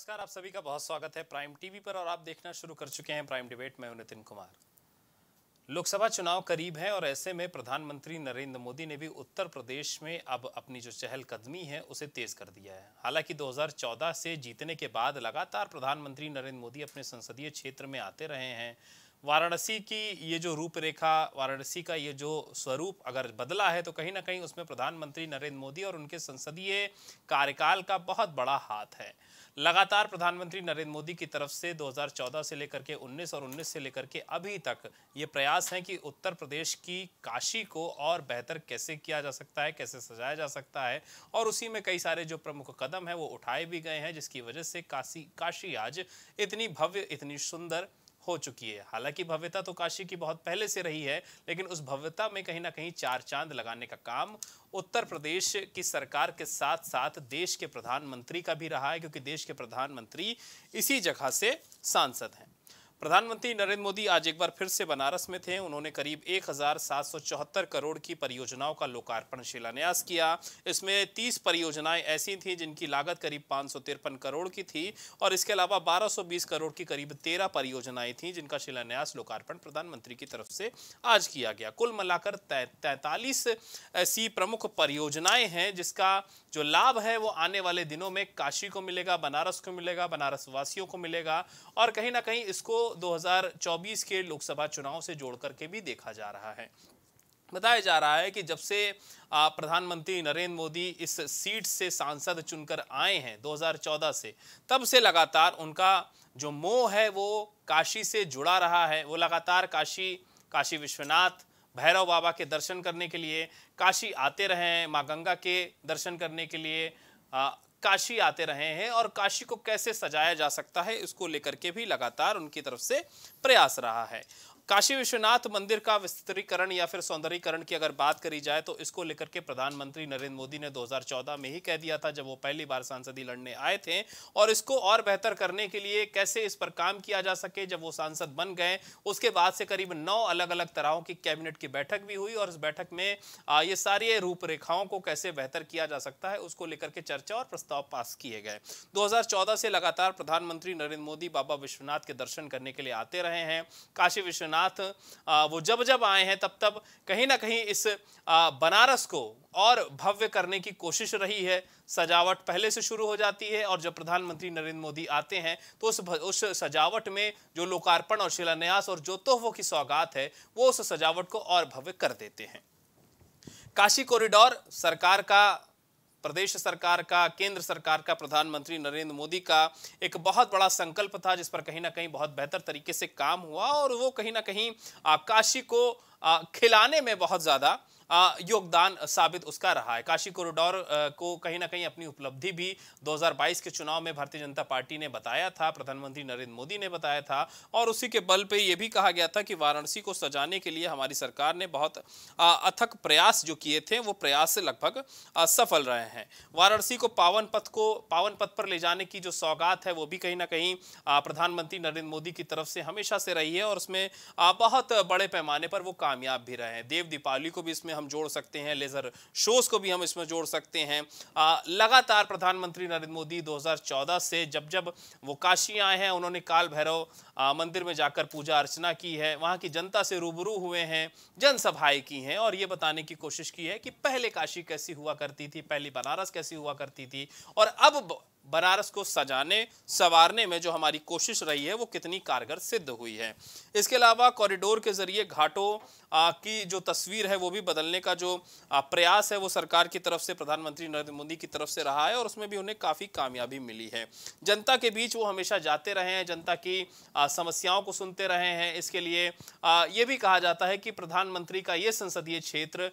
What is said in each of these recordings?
नमस्कार, आप सभी का बहुत स्वागत है प्राइम टीवी पर और आप देखना शुरू कर चुके हैं प्राइम डिबेट में नितिन कुमार। लोकसभा चुनाव करीब है और ऐसे में प्रधानमंत्री नरेंद्र मोदी ने भी उत्तर प्रदेश में अब अपनी जो चहलकदमी है, उसे तेज कर दिया है। हालाँकि 2014 से जीतने के बाद लगातार प्रधानमंत्री नरेंद्र मोदी अपने संसदीय क्षेत्र में आते रहे हैं वाराणसी की ये जो रूपरेखा, वाराणसी का ये जो स्वरूप अगर बदला है तो कहीं ना कहीं उसमें प्रधानमंत्री नरेंद्र मोदी और उनके संसदीय कार्यकाल का बहुत बड़ा हाथ है। लगातार प्रधानमंत्री नरेंद्र मोदी की तरफ़ से 2014 से लेकर के 19 और 19 से लेकर के अभी तक ये प्रयास हैं कि उत्तर प्रदेश की काशी को और बेहतर कैसे किया जा सकता है, कैसे सजाया जा सकता है और उसी में कई सारे जो प्रमुख कदम हैं, वो उठाए भी गए हैं, जिसकी वजह से काशी काशी आज इतनी भव्य, इतनी सुंदर हो चुकी है। हालाँकि भव्यता तो काशी की बहुत पहले से रही है, लेकिन उस भव्यता में कहीं ना कहीं चार चाँद लगाने का काम उत्तर प्रदेश की सरकार के साथ साथ देश के प्रधानमंत्री का भी रहा है, क्योंकि देश के प्रधानमंत्री इसी जगह से सांसद हैं। प्रधानमंत्री नरेंद्र मोदी आज एक बार फिर से बनारस में थे। उन्होंने करीब एक हज़ार सात सौ चौहत्तर करोड़ की परियोजनाओं का लोकार्पण शिलान्यास किया। इसमें 30 परियोजनाएँ ऐसी थीं जिनकी लागत करीब पाँच सौ तिरपन करोड़ की थी और इसके अलावा 1220 करोड़ की करीब 13 परियोजनाएँ थीं जिनका शिलान्यास लोकार्पण प्रधानमंत्री की तरफ़ से आज किया गया। कुल मिलाकर तैतालीस ऐसी प्रमुख परियोजनाएँ हैं जिसका जो लाभ है वो आने वाले दिनों में काशी को मिलेगा, बनारस को मिलेगा बनारस वासियों को मिलेगा और कहीं ना कहीं इसको 2024 के लोकसभा चुनाव से जोड़ करके भी देखा जा रहा है। बताया जा रहा है कि जब से प्रधानमंत्री नरेंद्र मोदी इस सीट से सांसद चुनकर आए हैं 2014 से, तब से लगातार उनका जो मोह है वो काशी से जुड़ा रहा है। वो लगातार काशी काशी विश्वनाथ, भैरव बाबा के दर्शन करने के लिए, काशी आते रहे हैं, माँ गंगा के दर्शन करने के लिए काशी आते रहे हैं और काशी को कैसे सजाया जा सकता है, इसको लेकर के भी लगातार उनकी तरफ़ से प्रयास रहा है। काशी विश्वनाथ मंदिर का विस्तरीकरण या फिर सौंदर्यीकरण की अगर बात करी जाए तो इसको लेकर के प्रधानमंत्री नरेंद्र मोदी ने 2014 में ही कह दिया था, जब वो पहली बार सांसदी लड़ने आए थे। और इसको और बेहतर करने के लिए कैसे इस पर काम किया जा सके, जब वो सांसद बन गए, उसके बाद से करीब नौ अलग अलग तरहों की कैबिनेट की बैठक भी हुई। और इस बैठक में ये सारी रूपरेखाओं को कैसे बेहतर किया जा सकता है, उसको लेकर के चर्चा और प्रस्ताव पास किए गए। दो हज़ार चौदह से लगातार प्रधानमंत्री नरेंद्र मोदी बाबा विश्वनाथ के दर्शन करने के लिए आते रहे हैं। काशी विश्वनाथ साथ वो जब जब आए हैं, तब तब कहीं ना कहीं इस बनारस को और भव्य करने की कोशिश रही है। सजावट पहले से शुरू हो जाती है और जब प्रधानमंत्री नरेंद्र मोदी आते हैं तो उस उस सजावट में जो लोकार्पण और शिलान्यास और जो तोहफों की सौगात है, वो उस सजावट को और भव्य कर देते हैं। काशी कॉरिडोर सरकार का प्रदेश सरकार का, केंद्र सरकार का, प्रधानमंत्री नरेंद्र मोदी का एक बहुत बड़ा संकल्प था, जिस पर कहीं ना कहीं बहुत बेहतर तरीके से काम हुआ और वो कहीं ना कहीं काशी को खिलाने में बहुत ज़्यादा योगदान साबित उसका रहा है। काशी कॉरिडोर को कहीं ना कहीं अपनी उपलब्धि भी 2022 के चुनाव में भारतीय जनता पार्टी ने बताया था, प्रधानमंत्री नरेंद्र मोदी ने बताया था और उसी के बल पे ये भी कहा गया था कि वाराणसी को सजाने के लिए हमारी सरकार ने बहुत अथक प्रयास जो किए थे, वो प्रयास लगभग सफल रहे हैं। वाराणसी को पावन पथ को, पावन पथ पर ले जाने की जो सौगात है, वो भी कहीं ना कहीं प्रधानमंत्री नरेंद्र मोदी की तरफ़ से हमेशा से रही है और उसमें बहुत बड़े पैमाने पर वो कामयाब भी रहे हैं। देव दीपावली को भी इसमें हम जोड़ सकते हैं लेज़र शोज़ को भी हम इसमें जोड़ सकते हैं। आ, लगातार प्रधानमंत्री नरेंद्र मोदी 2014 से जब जब वो काशी आए हैं उन्होंने काल भैरव मंदिर में जाकर पूजा अर्चना की है। वहाँ की जनता से रूबरू हुए हैं जनसभाएँ की हैं और ये बताने की कोशिश की है कि पहले काशी कैसी हुआ करती थी पहली बनारस कैसी हुआ करती थी और अब बनारस को सजाने, संवारने में जो हमारी कोशिश रही है, वो कितनी कारगर सिद्ध हुई है। इसके अलावा कॉरिडोर के ज़रिए घाटों की जो तस्वीर है, वो भी बदलने का जो प्रयास है, वो सरकार की तरफ़ से, प्रधानमंत्री नरेंद्र मोदी की तरफ़ से रहा है और उसमें भी उन्हें काफ़ी कामयाबी मिली है। जनता के बीच वो हमेशा जाते रहे हैं, जनता की समस्याओं को सुनते रहे हैं। इसके लिए ये भी कहा जाता है कि प्रधानमंत्री का ये संसदीय क्षेत्र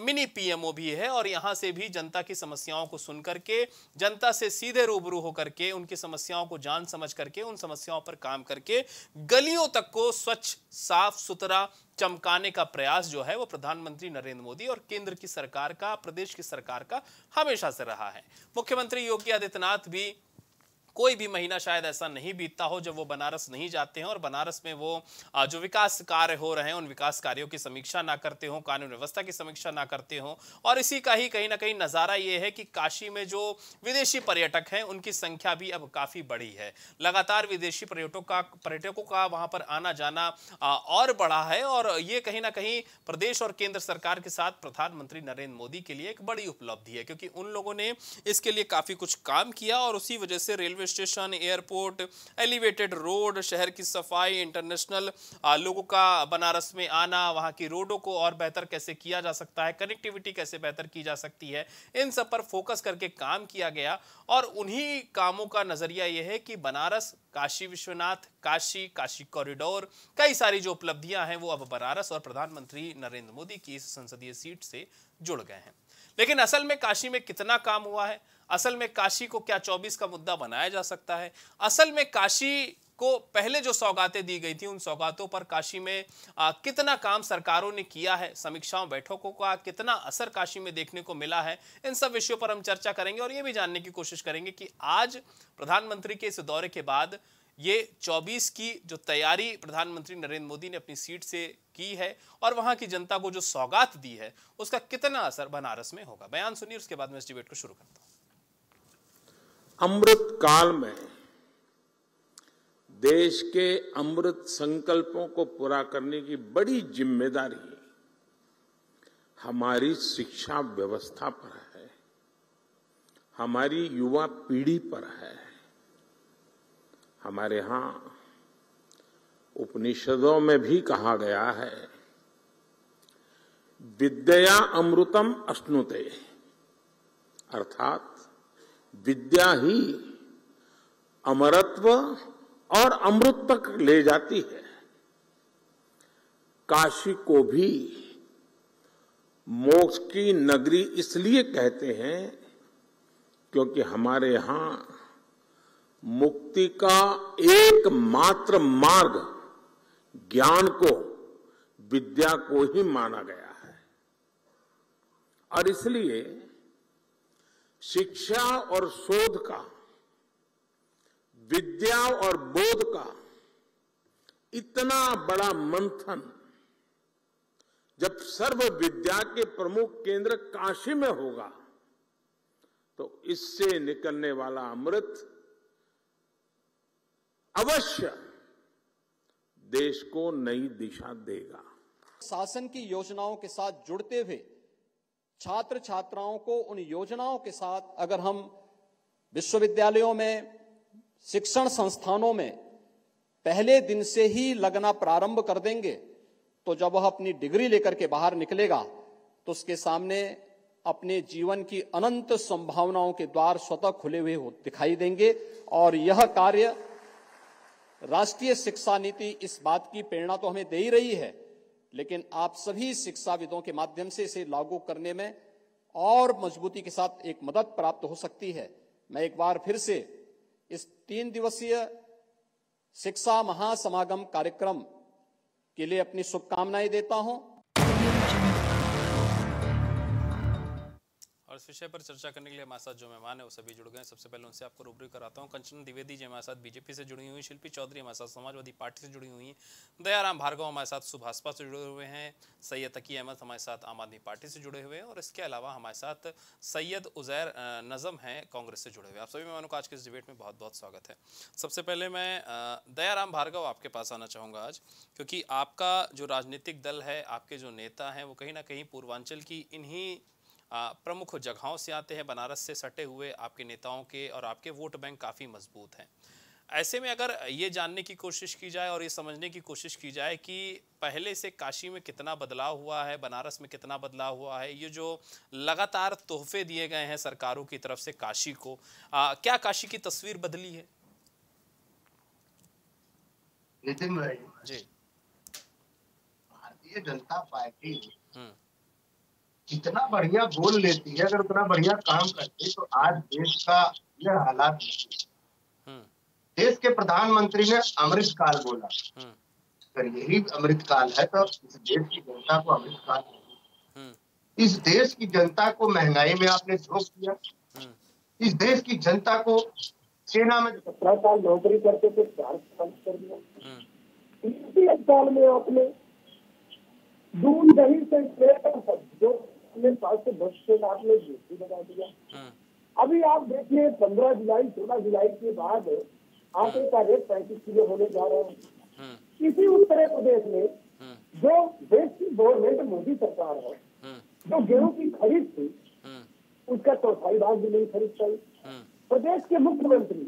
मिनी पीएमओ भी है और यहाँ से भी जनता की समस्याओं को सुन करके जनता से सीधे रूबरू होकर के, उनकी समस्याओं को जान समझ करके, उन समस्याओं पर काम करके गलियों तक को स्वच्छ, साफ़ सुथरा, चमकाने का प्रयास जो है वो प्रधानमंत्री नरेंद्र मोदी और केंद्र की सरकार का, प्रदेश की सरकार का हमेशा से रहा है। मुख्यमंत्री योगी आदित्यनाथ भी कोई भी महीना शायद ऐसा नहीं बीतता हो जब वो बनारस नहीं जाते हैं और बनारस में वो जो विकास कार्य हो रहे हैं, उन विकास कार्यों की समीक्षा ना करते हो, कानून व्यवस्था की समीक्षा ना करते हो। और इसी का ही कहीं ना कहीं नज़ारा ये है कि काशी में जो विदेशी पर्यटक हैं, उनकी संख्या भी अब काफ़ी बढ़ी है। लगातार विदेशी पर्यटकों का पर्यटकों का वहाँ पर आना जाना और बढ़ा है और ये कहीं ना कहीं प्रदेश और केंद्र सरकार के साथ प्रधानमंत्री नरेंद्र मोदी के लिए एक बड़ी उपलब्धि है, क्योंकि उन लोगों ने इसके लिए काफ़ी कुछ काम किया और उसी वजह से railway station, airport, elevated road, शहर की सफ़ाई, इंटरनेशनल लोगों का बनारस में आना, वहाँ की रोडों को और बेहतर कैसे किया जा सकता है कनेक्टिविटी कैसे बेहतर की जा सकती है, इन सब पर फोकस करके काम किया गया। और उन्हीं कामों का नज़रिया यह है कि बनारस, काशी विश्वनाथ, काशी काशी कॉरिडोर कई सारी जो उपलब्धियाँ हैं, वो अब बनारस और प्रधानमंत्री नरेंद्र मोदी की इस संसदीय सीट से जुड़ गए हैं। लेकिन असल में काशी में कितना काम हुआ है? असल में काशी को क्या 24 का मुद्दा बनाया जा सकता है? असल में काशी को पहले जो सौगातें दी गई थी उन सौगातों पर काशी में आ, कितना काम सरकारों ने किया है समीक्षाओं बैठकों का कितना असर काशी में देखने को मिला है इन सब विषयों पर हम चर्चा करेंगे और ये भी जानने की कोशिश करेंगे कि आज प्रधानमंत्री के इस दौरे के बाद ये 24 की जो तैयारी प्रधानमंत्री नरेंद्र मोदी ने अपनी सीट से की है और वहाँ की जनता को जो सौगात दी है उसका कितना असर बनारस में होगा? बयान सुनिए उसके बाद में इस डिबेट को शुरू करता हूँ। अमृत काल में देश के अमृत संकल्पों को पूरा करने की बड़ी ज़िम्मेदारी हमारी शिक्षा व्यवस्था पर है, हमारी युवा पीढ़ी पर है। हमारे यहाँ उपनिषदों में भी कहा गया है, विद्या अमृतम अश्नुते, अर्थात विद्या ही अमरत्व और अमृत तक ले जाती है। काशी को भी मोक्ष की नगरी इसलिए कहते हैं क्योंकि हमारे यहाँ मुक्ति का एकमात्र मार्ग ज्ञान को, विद्या को ही माना गया है। और इसलिए शिक्षा और शोध का, विद्या और बोध का इतना बड़ा मंथन, जब सर्व विद्या के प्रमुख केंद्र काशी में होगा तो इससे निकलने वाला अमृत अवश्य देश को नई दिशा देगा। शासन की योजनाओं के साथ जुड़ते हुए छात्र छात्राओं को उन योजनाओं के साथ अगर हम विश्वविद्यालयों में, शिक्षण संस्थानों में पहले दिन से ही लगना प्रारंभ कर देंगे तो जब वह अपनी डिग्री लेकर के बाहर निकलेगा तो उसके सामने अपने जीवन की अनंत संभावनाओं के द्वार स्वतः खुले हुए दिखाई देंगे। और यह कार्य राष्ट्रीय शिक्षा नीति इस बात की प्रेरणा तो हमें दे ही रही है लेकिन आप सभी शिक्षाविदों के माध्यम से इसे लागू करने में और मजबूती के साथ एक मदद प्राप्त हो सकती है। मैं एक बार फिर से इस तीन दिवसीय शिक्षा महासमागम कार्यक्रम के लिए अपनी शुभकामनाएँ देता हूँ। इस विषय पर चर्चा करने के लिए हमारे साथ जो मेहमान है, वो सभी जुड़ गए सबसे पहले उनसे आपको रूबरू कराता हूँ। कंचन द्विवेदी जी हमारे साथ बीजेपी से जुड़ी हुई शिल्पी चौधरी हमारे साथ, समाजवादी पार्टी से जुड़ी हुई हैं। दयाराम भार्गव हमारे साथ सुभाषपा से जुड़े हुए हैं। सैयद तकी अहमद हमारे साथ, आम आदमी पार्टी से जुड़े हुए हैं। और इसके अलावा हमारे साथ सैयद उजैर नज़म हैं, कांग्रेस से जुड़े हुए आप सभी मेहमानों का आज के इस डिबेट में बहुत बहुत स्वागत है। सबसे पहले मैं दयाराम भार्गव आपके पास आना चाहूँगा आज, क्योंकि आपका जो राजनीतिक दल है, आपके जो नेता हैं, वो कहीं ना कहीं पूर्वांचल की इन्हीं प्रमुख जगहों से आते हैं बनारस से सटे हुए आपके नेताओं के और आपके वोट बैंक काफ़ी मज़बूत हैं। ऐसे में अगर ये जानने की कोशिश की जाए और ये समझने की कोशिश की जाए कि पहले से काशी में कितना बदलाव हुआ है बनारस में कितना बदलाव हुआ है ये जो लगातार तोहफे दिए गए हैं सरकारों की तरफ़ से काशी को आ, क्या काशी की तस्वीर बदली है? नितिन भाई जी। भारतीय जनता पार्टी हम्म। जितना बढ़िया बोल लेती है अगर उतना बढ़िया काम करती तो आज देश का यह हालात हम्म। देश के प्रधानमंत्री ने अमृत काल बोला। हम्म। अगर यही अमृत काल है तो इस देश की जनता को अमृत काल हम्म। इस देश की जनता को महँगाई में आपने झोंक दिया। इस देश की जनता को सेना में सत्रह साल नौकरी करते थे चार साल कर दिया। इसी साल में आपने दूध दही से लेकर अपने स्वास्थ्य भविष्य से आपने ड्यूटी लगा दिया। अभी आप देखिए पंद्रह जुलाई सोलह जुलाई के बाद आटे का रेट पैंतीस किलो होने जा रहा है। इसी उत्तर प्रदेश में जो देश की गवर्नमेंट मोदी सरकार है जो गेहूँ की खरीद थी उसका चौथाई भाग भी नहीं खरीद पाई। प्रदेश के मुख्यमंत्री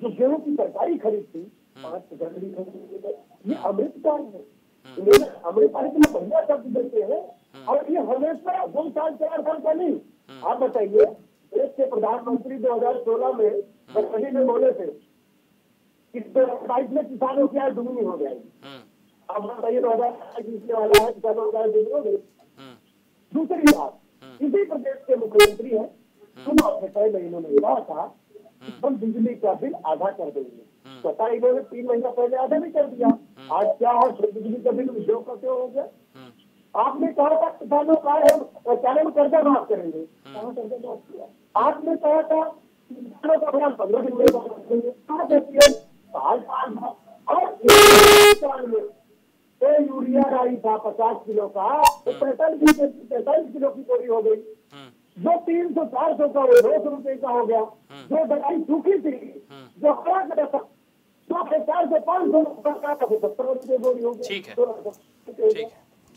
जो गेहूँ की सरकारी खरीद थी पाँच जनवरी खरीद ये अमृतकाल है। अमृतकाल इतना बढ़िया शब्द देते हैं। और ये हमेशा दो साल चार साल का नहीं। आप बताइए देश के प्रधानमंत्री 2016 में फरवरी में बोले थे कि बाईस में किसानों की आय दुगनी हो जाएगी। आप बताइए दो हज़ार बीसने वाला है किसानों की आय दुगनी हो गई। दूसरी बात इसी प्रदेश के मुख्यमंत्री हैं। चुनाव से पहले इन्होंने कहा था हम बिजली का बिल आधा कर देंगे। पता इन्होंने तीन महीना पहले आधा भी कर दिया। आज क्या है बिजली का बिल उद्योग का क्यों हो गया? आपने कहा था किसानों का हम पहले में कर्जा माफ़ करेंगे। कर्जा माफ़ किया। आपने कहा था किसानों का बयान पंद्रह दिन में माफ़ करेंगे कर साल साल और साल में तो यूरिया डाली था पचास किलो का तो पैंतालीस पैंतालीस किलो की बोरी हो गई। जो तीन सौ चार सौ का वो दो सौ रुपए का हो गया। जो दवाई सूखी थी जो हरा गया था जो चार सौ पाँच सौ का था सत्तर रुपए बोरी हो गई। ठीक है।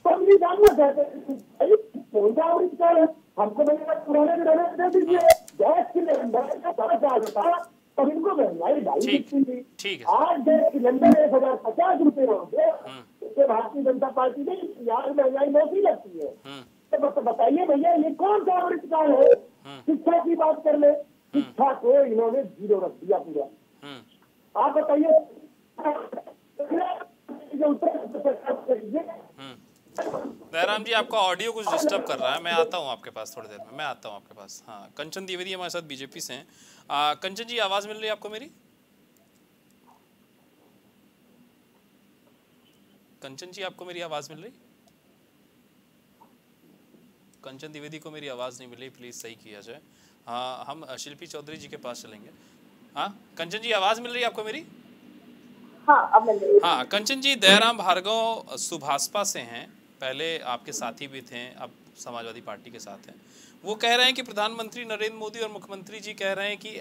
ठीक ठीक है। तो हम ये हैं भाई, कौन सा आविष्कार है हमको मैंने पुराने के रहने दे दीजिए। गैस सिलेंडर का सारा चार्ज था। तब इनको महँगाई। दिखती थी। ठीक है। आज गैस सिलेंडर एक हज़ार पचास रुपए हो गए इससे भारतीय जनता पार्टी ने यार महँगाई मोटी लगती है। तो बताइए भैया ये कौन सा आविष्कार है? शिक्षा की बात कर ले। शिक्षा को इन्होंने ज़ीरो रख दिया पूरा। आप बताइए उत्तर प्रदेश करिए दयाराम जी आपका ऑडियो कुछ डिस्टर्ब कर रहा है। मैं आता हूँ आपके पास थोड़ी देर में। मैं आता हूँ आपके पास। हाँ कंचन द्विवेदी हमारे साथ बीजेपी से हैं। कंचन जी आवाज़ मिल रही है आपको मेरी? कंचन जी आपको मेरी आवाज़ मिल रही? कंचन द्विवेदी को मेरी आवाज़ नहीं मिल रही। प्लीज़ सही किया जाए। हाँ हम शिल्पी चौधरी जी के पास चलेंगे। हाँ कंचन जी आवाज़ मिल रही है आपको मेरी? हाँ अब मिल रही हाँ। कंचन जी दयाराम भार्गव सुभाषपा से हैं। पहले आपके साथी भी थे अब समाजवादी पार्टी के साथ हैं। वो कह रहे हैं कि प्रधानमंत्री नरेंद्र मोदी और मुख्यमंत्री जी कह रहे हैं कि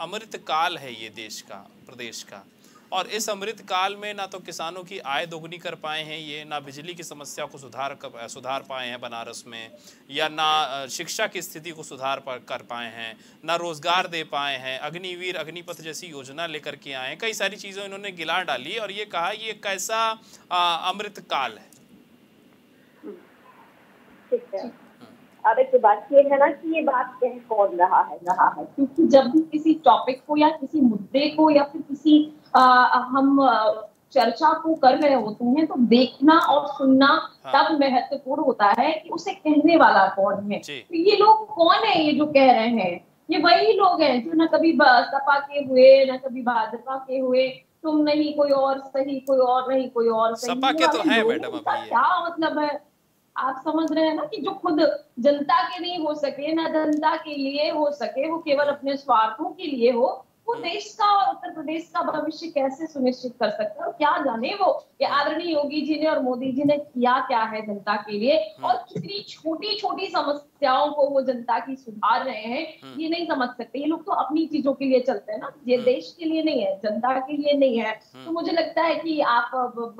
अमृत काल है ये देश का प्रदेश का। और इस अमृत काल में ना तो किसानों की आय दोगुनी कर पाए हैं ये ना बिजली की समस्या को सुधार कर, सुधार पाए हैं बनारस में या ना शिक्षा की स्थिति को सुधार कर पाए हैं ना रोज़गार दे पाए हैं अग्निवीर अग्निपथ जैसी योजना लेकर के आए हैं। कई सारी चीज़ें इन्होंने गिला डाली और ये कहा ये कैसा अमृत काल है। ठीक है। अब एक बात ये है ना कि ये बात कह कौन रहा है रहा है? क्योंकि जब भी किसी टॉपिक को या किसी मुद्दे को या फिर किसी आ, हम चर्चा को कर रहे होते हैं तो देखना और सुनना हाँ। तब महत्वपूर्ण होता है कि उसे कहने वाला कौन है। तो ये लोग कौन है ये जो कह रहे हैं? ये वही लोग हैं जो ना कभी सपा के हुए ना कभी भाजपा के हुए। तुम नहीं कोई और सही कोई और नहीं कोई और सही। सपा के तो हैं मैडम। क्या मतलब है? आप समझ रहे हैं ना कि जो खुद जनता के नहीं हो सके, ना जनता के लिए हो सके, वो केवल अपने स्वार्थों के लिए हो वो देश का और उत्तर प्रदेश का भविष्य कैसे सुनिश्चित कर सकते हैं और क्या जाने वो? ये आदरणीय योगी जी ने और मोदी जी ने किया क्या है जनता के लिए? और कितनी छोटी छोटी समस्याओं को वो जनता की सुधार रहे हैं ये नहीं समझ सकते। ये लोग तो अपनी चीज़ों के लिए चलते हैं ना ये देश के लिए नहीं है जनता के लिए नहीं है। तो मुझे लगता है कि आप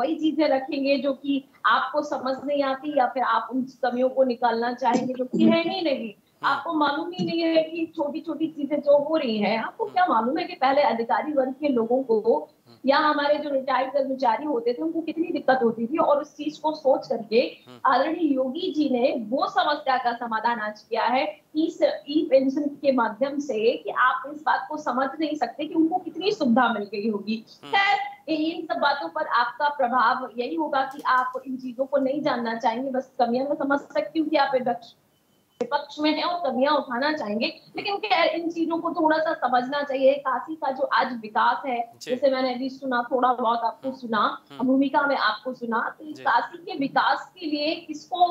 वही चीज़ें रखेंगे जो की आपको समझ नहीं आती या फिर आप उन कमियों को निकालना चाहेंगे जो कि है ही नहीं। आपको मालूम ही नहीं है कि छोटी छोटी चीज़ें जो हो रही हैं आपको क्या मालूम है कि पहले अधिकारी वर्ग के लोगों को या हमारे जो रिटायर्ड कर्मचारी होते थे उनको कितनी दिक्कत होती थी और उस चीज़ को सोच करके आदरणीय योगी जी ने वो समस्या का समाधान आज किया है इस ई पेंशन के माध्यम से कि आप इस बात को समझ नहीं सकते कि उनको कितनी सुविधा मिल गई होगी। खैर इन सब बातों पर आपका प्रभाव यही होगा कि आप इन चीज़ों को नहीं जानना चाहेंगे बस कमियाँ मैं समझ सकती हूँ कि आप विपक्ष विपक्ष में है और कमियाँ उठाना चाहेंगे। लेकिन खैर इन चीज़ों को थोड़ा सा समझना चाहिए। काशी का जो आज विकास है जैसे मैंने अभी सुना थोड़ा बहुत आपको सुना भूमिका में आपको सुना तो काशी के विकास के लिए किसको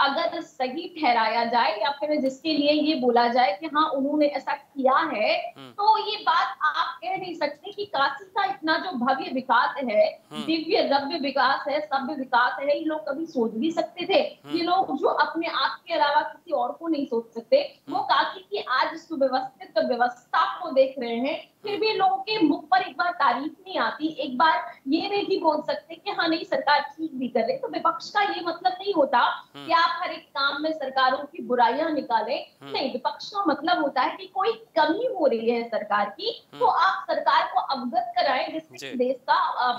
अगर सही ठहराया जाए या फिर जिसके लिए ये बोला जाए कि हाँ उन्होंने ऐसा किया है हम्म। तो ये बात आप कह नहीं सकते कि काशी का इतना जो भव्य विकास है हम्म। दिव्य रव्य विकास है सभ्य विकास है ये लोग कभी सोच भी सकते थे हम्म। ये लोग जो अपने आप के अलावा किसी और को नहीं सोच सकते वो। काशी की आज सुव्यवस्थित व्यवस्था को देख रहे हैं फिर भी लोगों के मुख पर एक बार तारीफ़ नहीं आती एक बार ये नहीं भी बोल सकते कि हाँ नहीं सरकार ठीक भी कर रही तो विपक्ष का ये मतलब नहीं होता हम्म। कि आप हर एक काम में सरकारों की बुराइयाँ निकालें हम्म। नहीं विपक्ष का मतलब होता है कि कोई कमी हो रही है सरकार की तो हम्म। आप सरकार को अवगत कराएँ जिससे देश का।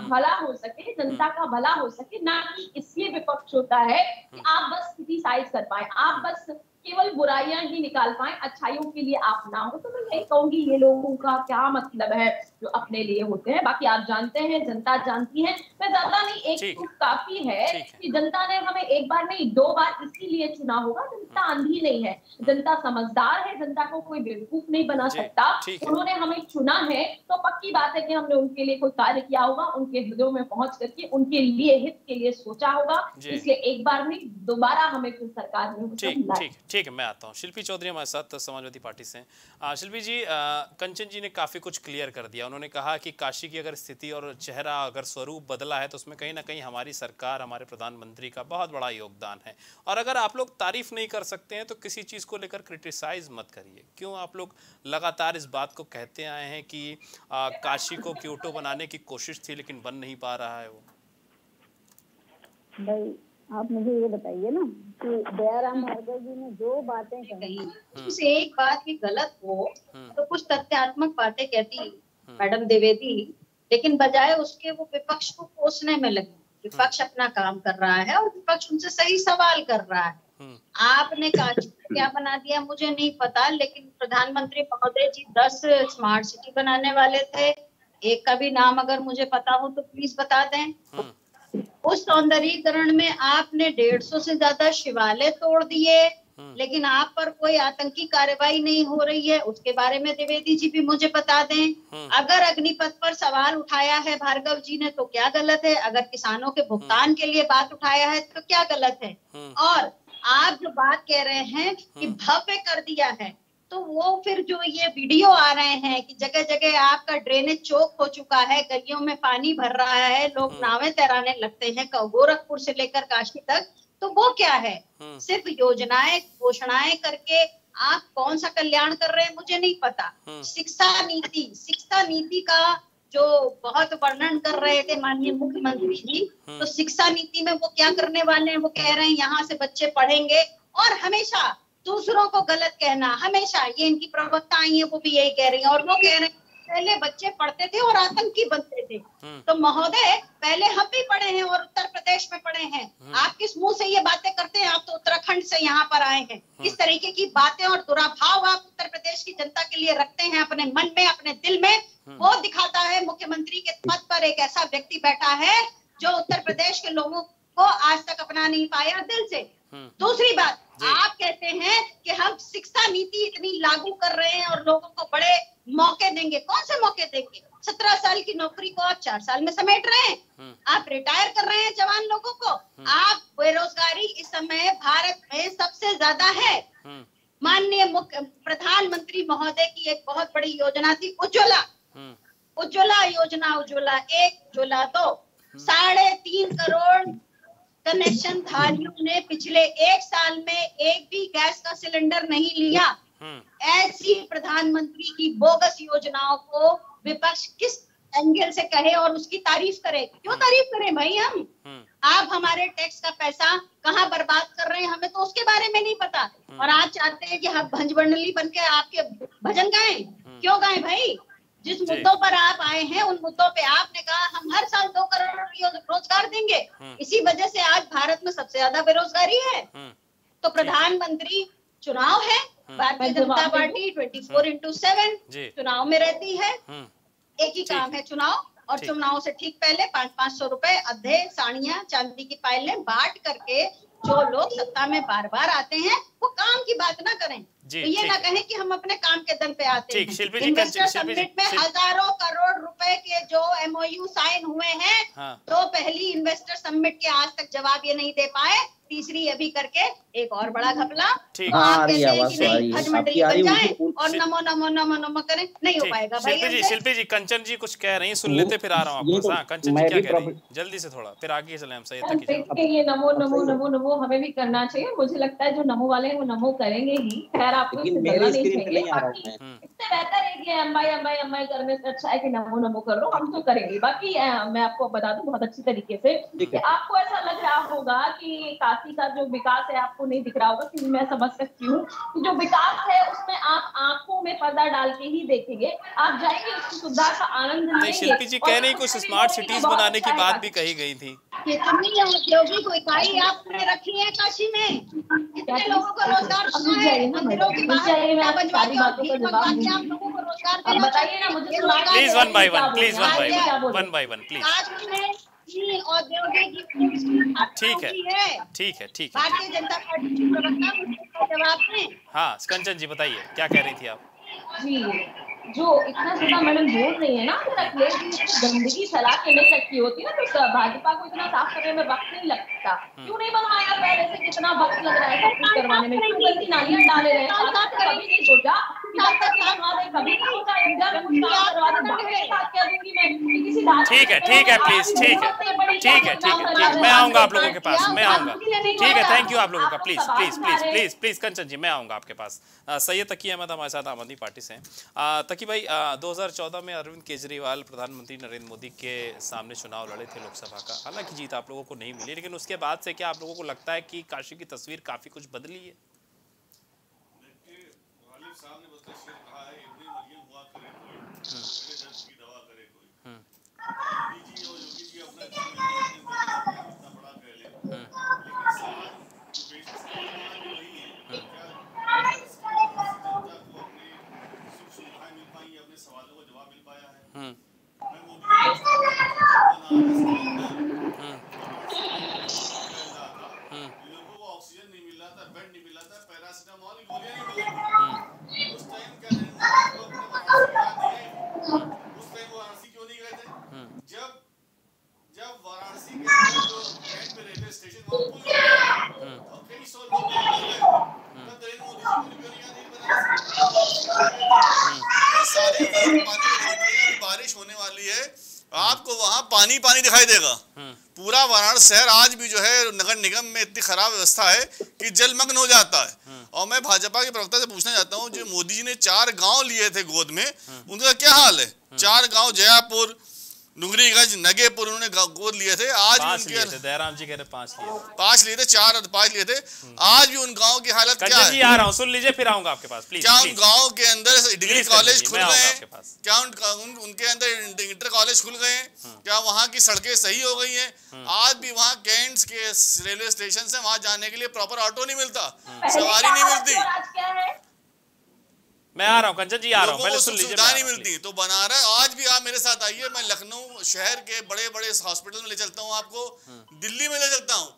भला हो सके जनता का भला हो सके ना कि इसलिए विपक्ष होता है कि। आप बस क्रिटिसाइज कर पाए आप बस केवल बुराइयाँ ही निकाल पाए अच्छाइयों के लिए आप ना हो तो मैं यही कहूँगी ये लोगों का क्या मतलब है जो अपने लिए होते हैं? बाकी आप जानते हैं जनता जानती है। मैं ज़्यादा नहीं एक काफ़ी है कि जनता ने हमें एक बार नहीं दो बार इसीलिए चुना होगा जनता अंधी नहीं है। जनता समझदार है जनता को कोई बेवकूफ़ नहीं बना सकता। उन्होंने हमें चुना है तो पक्की बात है कि हमने उनके लिए कोई कार्य किया होगा उनके हृदयों में पहुँच करके उनके लिए हित के लिए सोचा होगा। इसलिए एक बार नहीं दोबारा हमें फिर सरकार में ठीक है मैं आता हूँ। शिल्पी चौधरी हमारे साथ समाजवादी पार्टी से हैं। शिल्पी जी आ, कंचन जी ने काफ़ी कुछ क्लियर कर दिया। उन्होंने कहा कि काशी की अगर स्थिति और चेहरा अगर स्वरूप बदला है तो उसमें कहीं ना कहीं हमारी सरकार हमारे प्रधानमंत्री का बहुत बड़ा योगदान है। और अगर आप लोग तारीफ़ नहीं कर सकते हैं तो किसी चीज़ को लेकर क्रिटिसाइज मत करिए। क्यों आप लोग लगातार इस बात को कहते आए हैं कि आ, काशी को क्योटो बनाने की कोशिश थी लेकिन बन नहीं पा रहा है वो? भाई आप मुझे ये बताइए ना कि दयाराम भार्गव जी ने जो बातें कही हम्म। उससे एक बात भी गलत हो हम्म। तो कुछ तथ्यात्मक बातें कहती मैडम द्विवेदी लेकिन बजाय उसके वो विपक्ष को कोसने में लगी। विपक्ष अपना काम कर रहा है और विपक्ष उनसे सही सवाल कर रहा है। हम्म, आपने क्या बना दिया मुझे नहीं पता लेकिन प्रधानमंत्री महोदय जी दस स्मार्ट सिटी बनाने वाले थे। एक का भी नाम अगर मुझे पता हो तो प्लीज़ बता दें। हम्म, उस सौंदर्यीकरण में आपने डेढ़ सौ से ज़्यादा शिवालय तोड़ दिए हम्म। लेकिन आप पर कोई आतंकी कार्रवाई नहीं हो रही है उसके बारे में द्विवेदी जी भी मुझे बता दें हम्म। अगर अग्निपथ पर सवाल उठाया है भार्गव जी ने तो क्या गलत है अगर किसानों के भुगतान के लिए बात उठाया है तो क्या गलत है हम्म, और आप जो बात कह रहे हैं कि हम्म। भव्य कर दिया है तो वो फिर जो ये वीडियो आ रहे हैं कि जगह जगह आपका ड्रेनेज चौक हो चुका है गलियों में पानी भर रहा है लोग हम्म। नावें तैराने लगते हैं गोरखपुर से लेकर काशी तक तो वो क्या है हम्म, सिर्फ़ योजनाएँ घोषणाएँ करके आप कौन सा कल्याण कर रहे हैं मुझे नहीं पता हम्म। शिक्षा नीति शिक्षा नीति का जो बहुत वर्णन कर रहे थे माननीय मुख्यमंत्री जी। तो शिक्षा नीति में वो क्या करने वाले हैं वो कह रहे हैं यहाँ से बच्चे पढ़ेंगे और हमेशा दूसरों को गलत कहना हमेशा ये इनकी प्रवक्ता आई है वो भी यही कह रही है और वो कह रहे हैं पहले बच्चे पढ़ते थे और आतंकी बनते थे हम्म। तो महोदय पहले हम भी पढ़े हैं और उत्तर प्रदेश में पढ़े हैं हम्म। आप किस मुँह से ये बातें करते हैं आप तो उत्तराखंड से यहाँ पर आए हैं हम्म। इस तरीके की बातें और दुराभाव आप उत्तर प्रदेश की जनता के लिए रखते हैं अपने मन में अपने दिल में। वो दिखाता है मुख्यमंत्री के पद पर एक ऐसा व्यक्ति बैठा है जो उत्तर प्रदेश के लोगों को आज तक अपना नहीं पाया दिल से। दूसरी बात आप कहते हैं कि हम शिक्षा नीति इतनी लागू कर रहे हैं और लोगों को बड़े मौके देंगे। कौन से मौके देंगे? सत्रह साल की नौकरी को आप चार साल में समेट रहे हैं। हम्म। आप रिटायर कर रहे हैं जवान लोगों को। आप बेरोजगारी इस समय भारत में सबसे ज़्यादा है। हम्म, माननीय मुख्य प्रधानमंत्री महोदय की एक बहुत बड़ी योजना थी उज्ज्वला। हम्म, उज्ज्वला योजना उज्ज्वला एक उज्ज्वला दो। साढ़े तीन करोड़ कनेक्शन धारियों ने पिछले एक साल में एक भी गैस का सिलेंडर नहीं लिया। हम्म, ऐसी प्रधानमंत्री की बोगस योजनाओं को विपक्ष किस एंगल से कहे और उसकी तारीफ़ करे? क्यों तारीफ़ करें भाई हम? हम्म, आप हमारे टैक्स का पैसा कहाँ बर्बाद कर रहे हैं हमें तो उसके बारे में नहीं पता। और आप चाहते हैं कि हम भंजबंडली बन के आपके भजन गाएँ? क्यों गाएँ भाई? जिस मुद्दों पर आप आए हैं उन मुद्दों पे आपने कहा हम हर साल दो करोड़ रोज़गार देंगे। हम्म। इसी वजह से आज भारत में सबसे ज़्यादा बेरोजगारी है। हम्म, तो प्रधानमंत्री चुनाव है Bharatiya Janata party twenty four into seven चुनाव में रहती है। हम्म, एक ही काम है चुनाव और चुनाव से ठीक पहले पाँच पाँच सौ रुपए अधे साड़ियाँ चांदी की पायलें बांट करके जो लोग सत्ता में बार बार आते हैं वो काम की बात ना करें। जी, तो ये ना। कहें कि हम अपने काम के दम पे आते ठीक, हैं। शिल्पी जी, इन्वेस्टर समिट में हज़ारों करोड़ रुपए के जो एमओयू साइन हुए हैं हाँ। तो पहली इन्वेस्टर समिट के आज तक जवाब ये नहीं दे पाए। तीसरी अभी करके एक और बड़ा घपला। ठीक। हाँ, आप आ रही आवाज़ तो आ रही है। है, और नमो नमो नमो नमो करें। नहीं हो पाएगा भाई शिल्पी जी शिल्पी जी कंचन जी कुछ कह रही हैं सुन लेते फिर आ रहा हूँ आपको। तो हाँ कंचन जी क्या कह रही हैं? जल्दी से थोड़ा फिर आगे चले हम सही तक ये नमो नमो नमो नमो हमें भी करना चाहिए। मुझे लगता है जो नमो वाले हैं वो नमो करेंगे ही। खैर आपको इससे मेरे डरना नहीं स्क्रीन पे चाहिए नहीं आ रहा बाकी है। इससे बेहतर है कि अम्बाई अम्बाई अम्बाई करने से अच्छा है कि नमो नमो कर लो। हम तो करेंगे। बाकी मैं आपको बता दूँ बहुत अच्छी तरीके से कि आपको ऐसा लग रहा होगा कि काशी का जो विकास है आपको नहीं दिख रहा होगा कि मैं समझ सकती हूँ कि जो विकास है उसमें आप आँखों में पर्दा डाल के ही देखेंगे। आप जाएँगे उसकी सुविधा का आनंद लेंगे शिल्पी जी कह रही कुछ स्मार्ट सिटीज़ बनाने की अच्छा बात भी कही गई थी। कितनी औद्योगिक इकाई आपने रखी है काशी में। कितने लोगों को रोज़गार आपकी प्लीज़ वन बाय क्या वन प्लीज़ वन क्या one one by one please औद्योगिक ठीक है। ठीक है ठीक है भारतीय जनता पार्टी प्रवक्ता जवाब हाँ स्कंचन जी बताइए क्या कह रही थी आप? जी जो इतना ज़्यादा मैडम बोल रही है ना अगर अखिलेश जी गंदगी फैला के नहीं रखी होती ना तो भाजपा को इतना साफ़ करने में वक्त नहीं लगता? क्यों नहीं बनवाया पहले से कितना वक्त लग रहा है सब कुछ करवाने में? क्यों गंदी नालियाँ डाले रहे कभी नहीं सोचा ठीक है ठीक है प्लीज़ ठीक है ठीक है ठीक है ठीक मैं आऊँगा आप लोगों के पास मैं आऊँगा। ठीक है थैंक यू आप लोगों का please please please please please Kanchan ji मैं आऊँगा आपके पास। सैयद तकी अहमद हमारे साथ आम आदमी पार्टी से हैं। तकी भाई आ, 2014 में अरविंद केजरीवाल प्रधानमंत्री नरेंद्र मोदी के सामने चुनाव लड़े थे लोकसभा का। हालाँकि जीत आप लोगों को नहीं मिली लेकिन उसके बाद से क्या आप लोगों को लगता है कि काशी की तस्वीर काफ़ी कुछ बदली है? है बारिश होने वाली है आपको वहाँ पानी पानी दिखाई देगा। पूरा वाराणसी शहर आज भी जो है नगर निगम में इतनी खराब व्यवस्था है कि जलमग्न हो जाता है। और मैं भाजपा के प्रवक्ता से पूछना चाहता हूँ जो मोदी जी ने चार गाँव लिए थे गोद में उनका क्या हाल है? चार गाँव जयापुर डुंगरीगंज नगेपुर उन्होंने गोद लिए थे आज भी पाँच लिए थे दयाराम जी कह रहे पाँच लिए पाँच लिए थे चार और पाँच लिए थे। आज भी उन गाँव की हालत क्या है? आ रहा हूँ सुन लीजिए फिर आऊँगा आपके पास प्लीज़ क्या उन गाँव के अंदर डिग्री कॉलेज खुल गए हैं? क्या उन, उन उनके अंदर इंटर कॉलेज खुल गए हैं? क्या वहाँ की सड़कें सही हो गई हैं? आज भी वहाँ कैंट्स के रेलवे स्टेशन से वहाँ जाने के लिए प्रॉपर ऑटो नहीं मिलता। सवारी नहीं मिलती। और आज क्या है? मैं आ रहा हूँ कंचन जी आ रहा हूँ पहले सुन लीजिए मैं सुविधा आ नहीं रहा हूँ, मिलती तो आज भी आप मेरे साथ आइए मैं लखनऊ शहर के बड़े बड़े हॉस्पिटल में ले चलता हूँ आपको दिल्ली में ले चलता हूँ।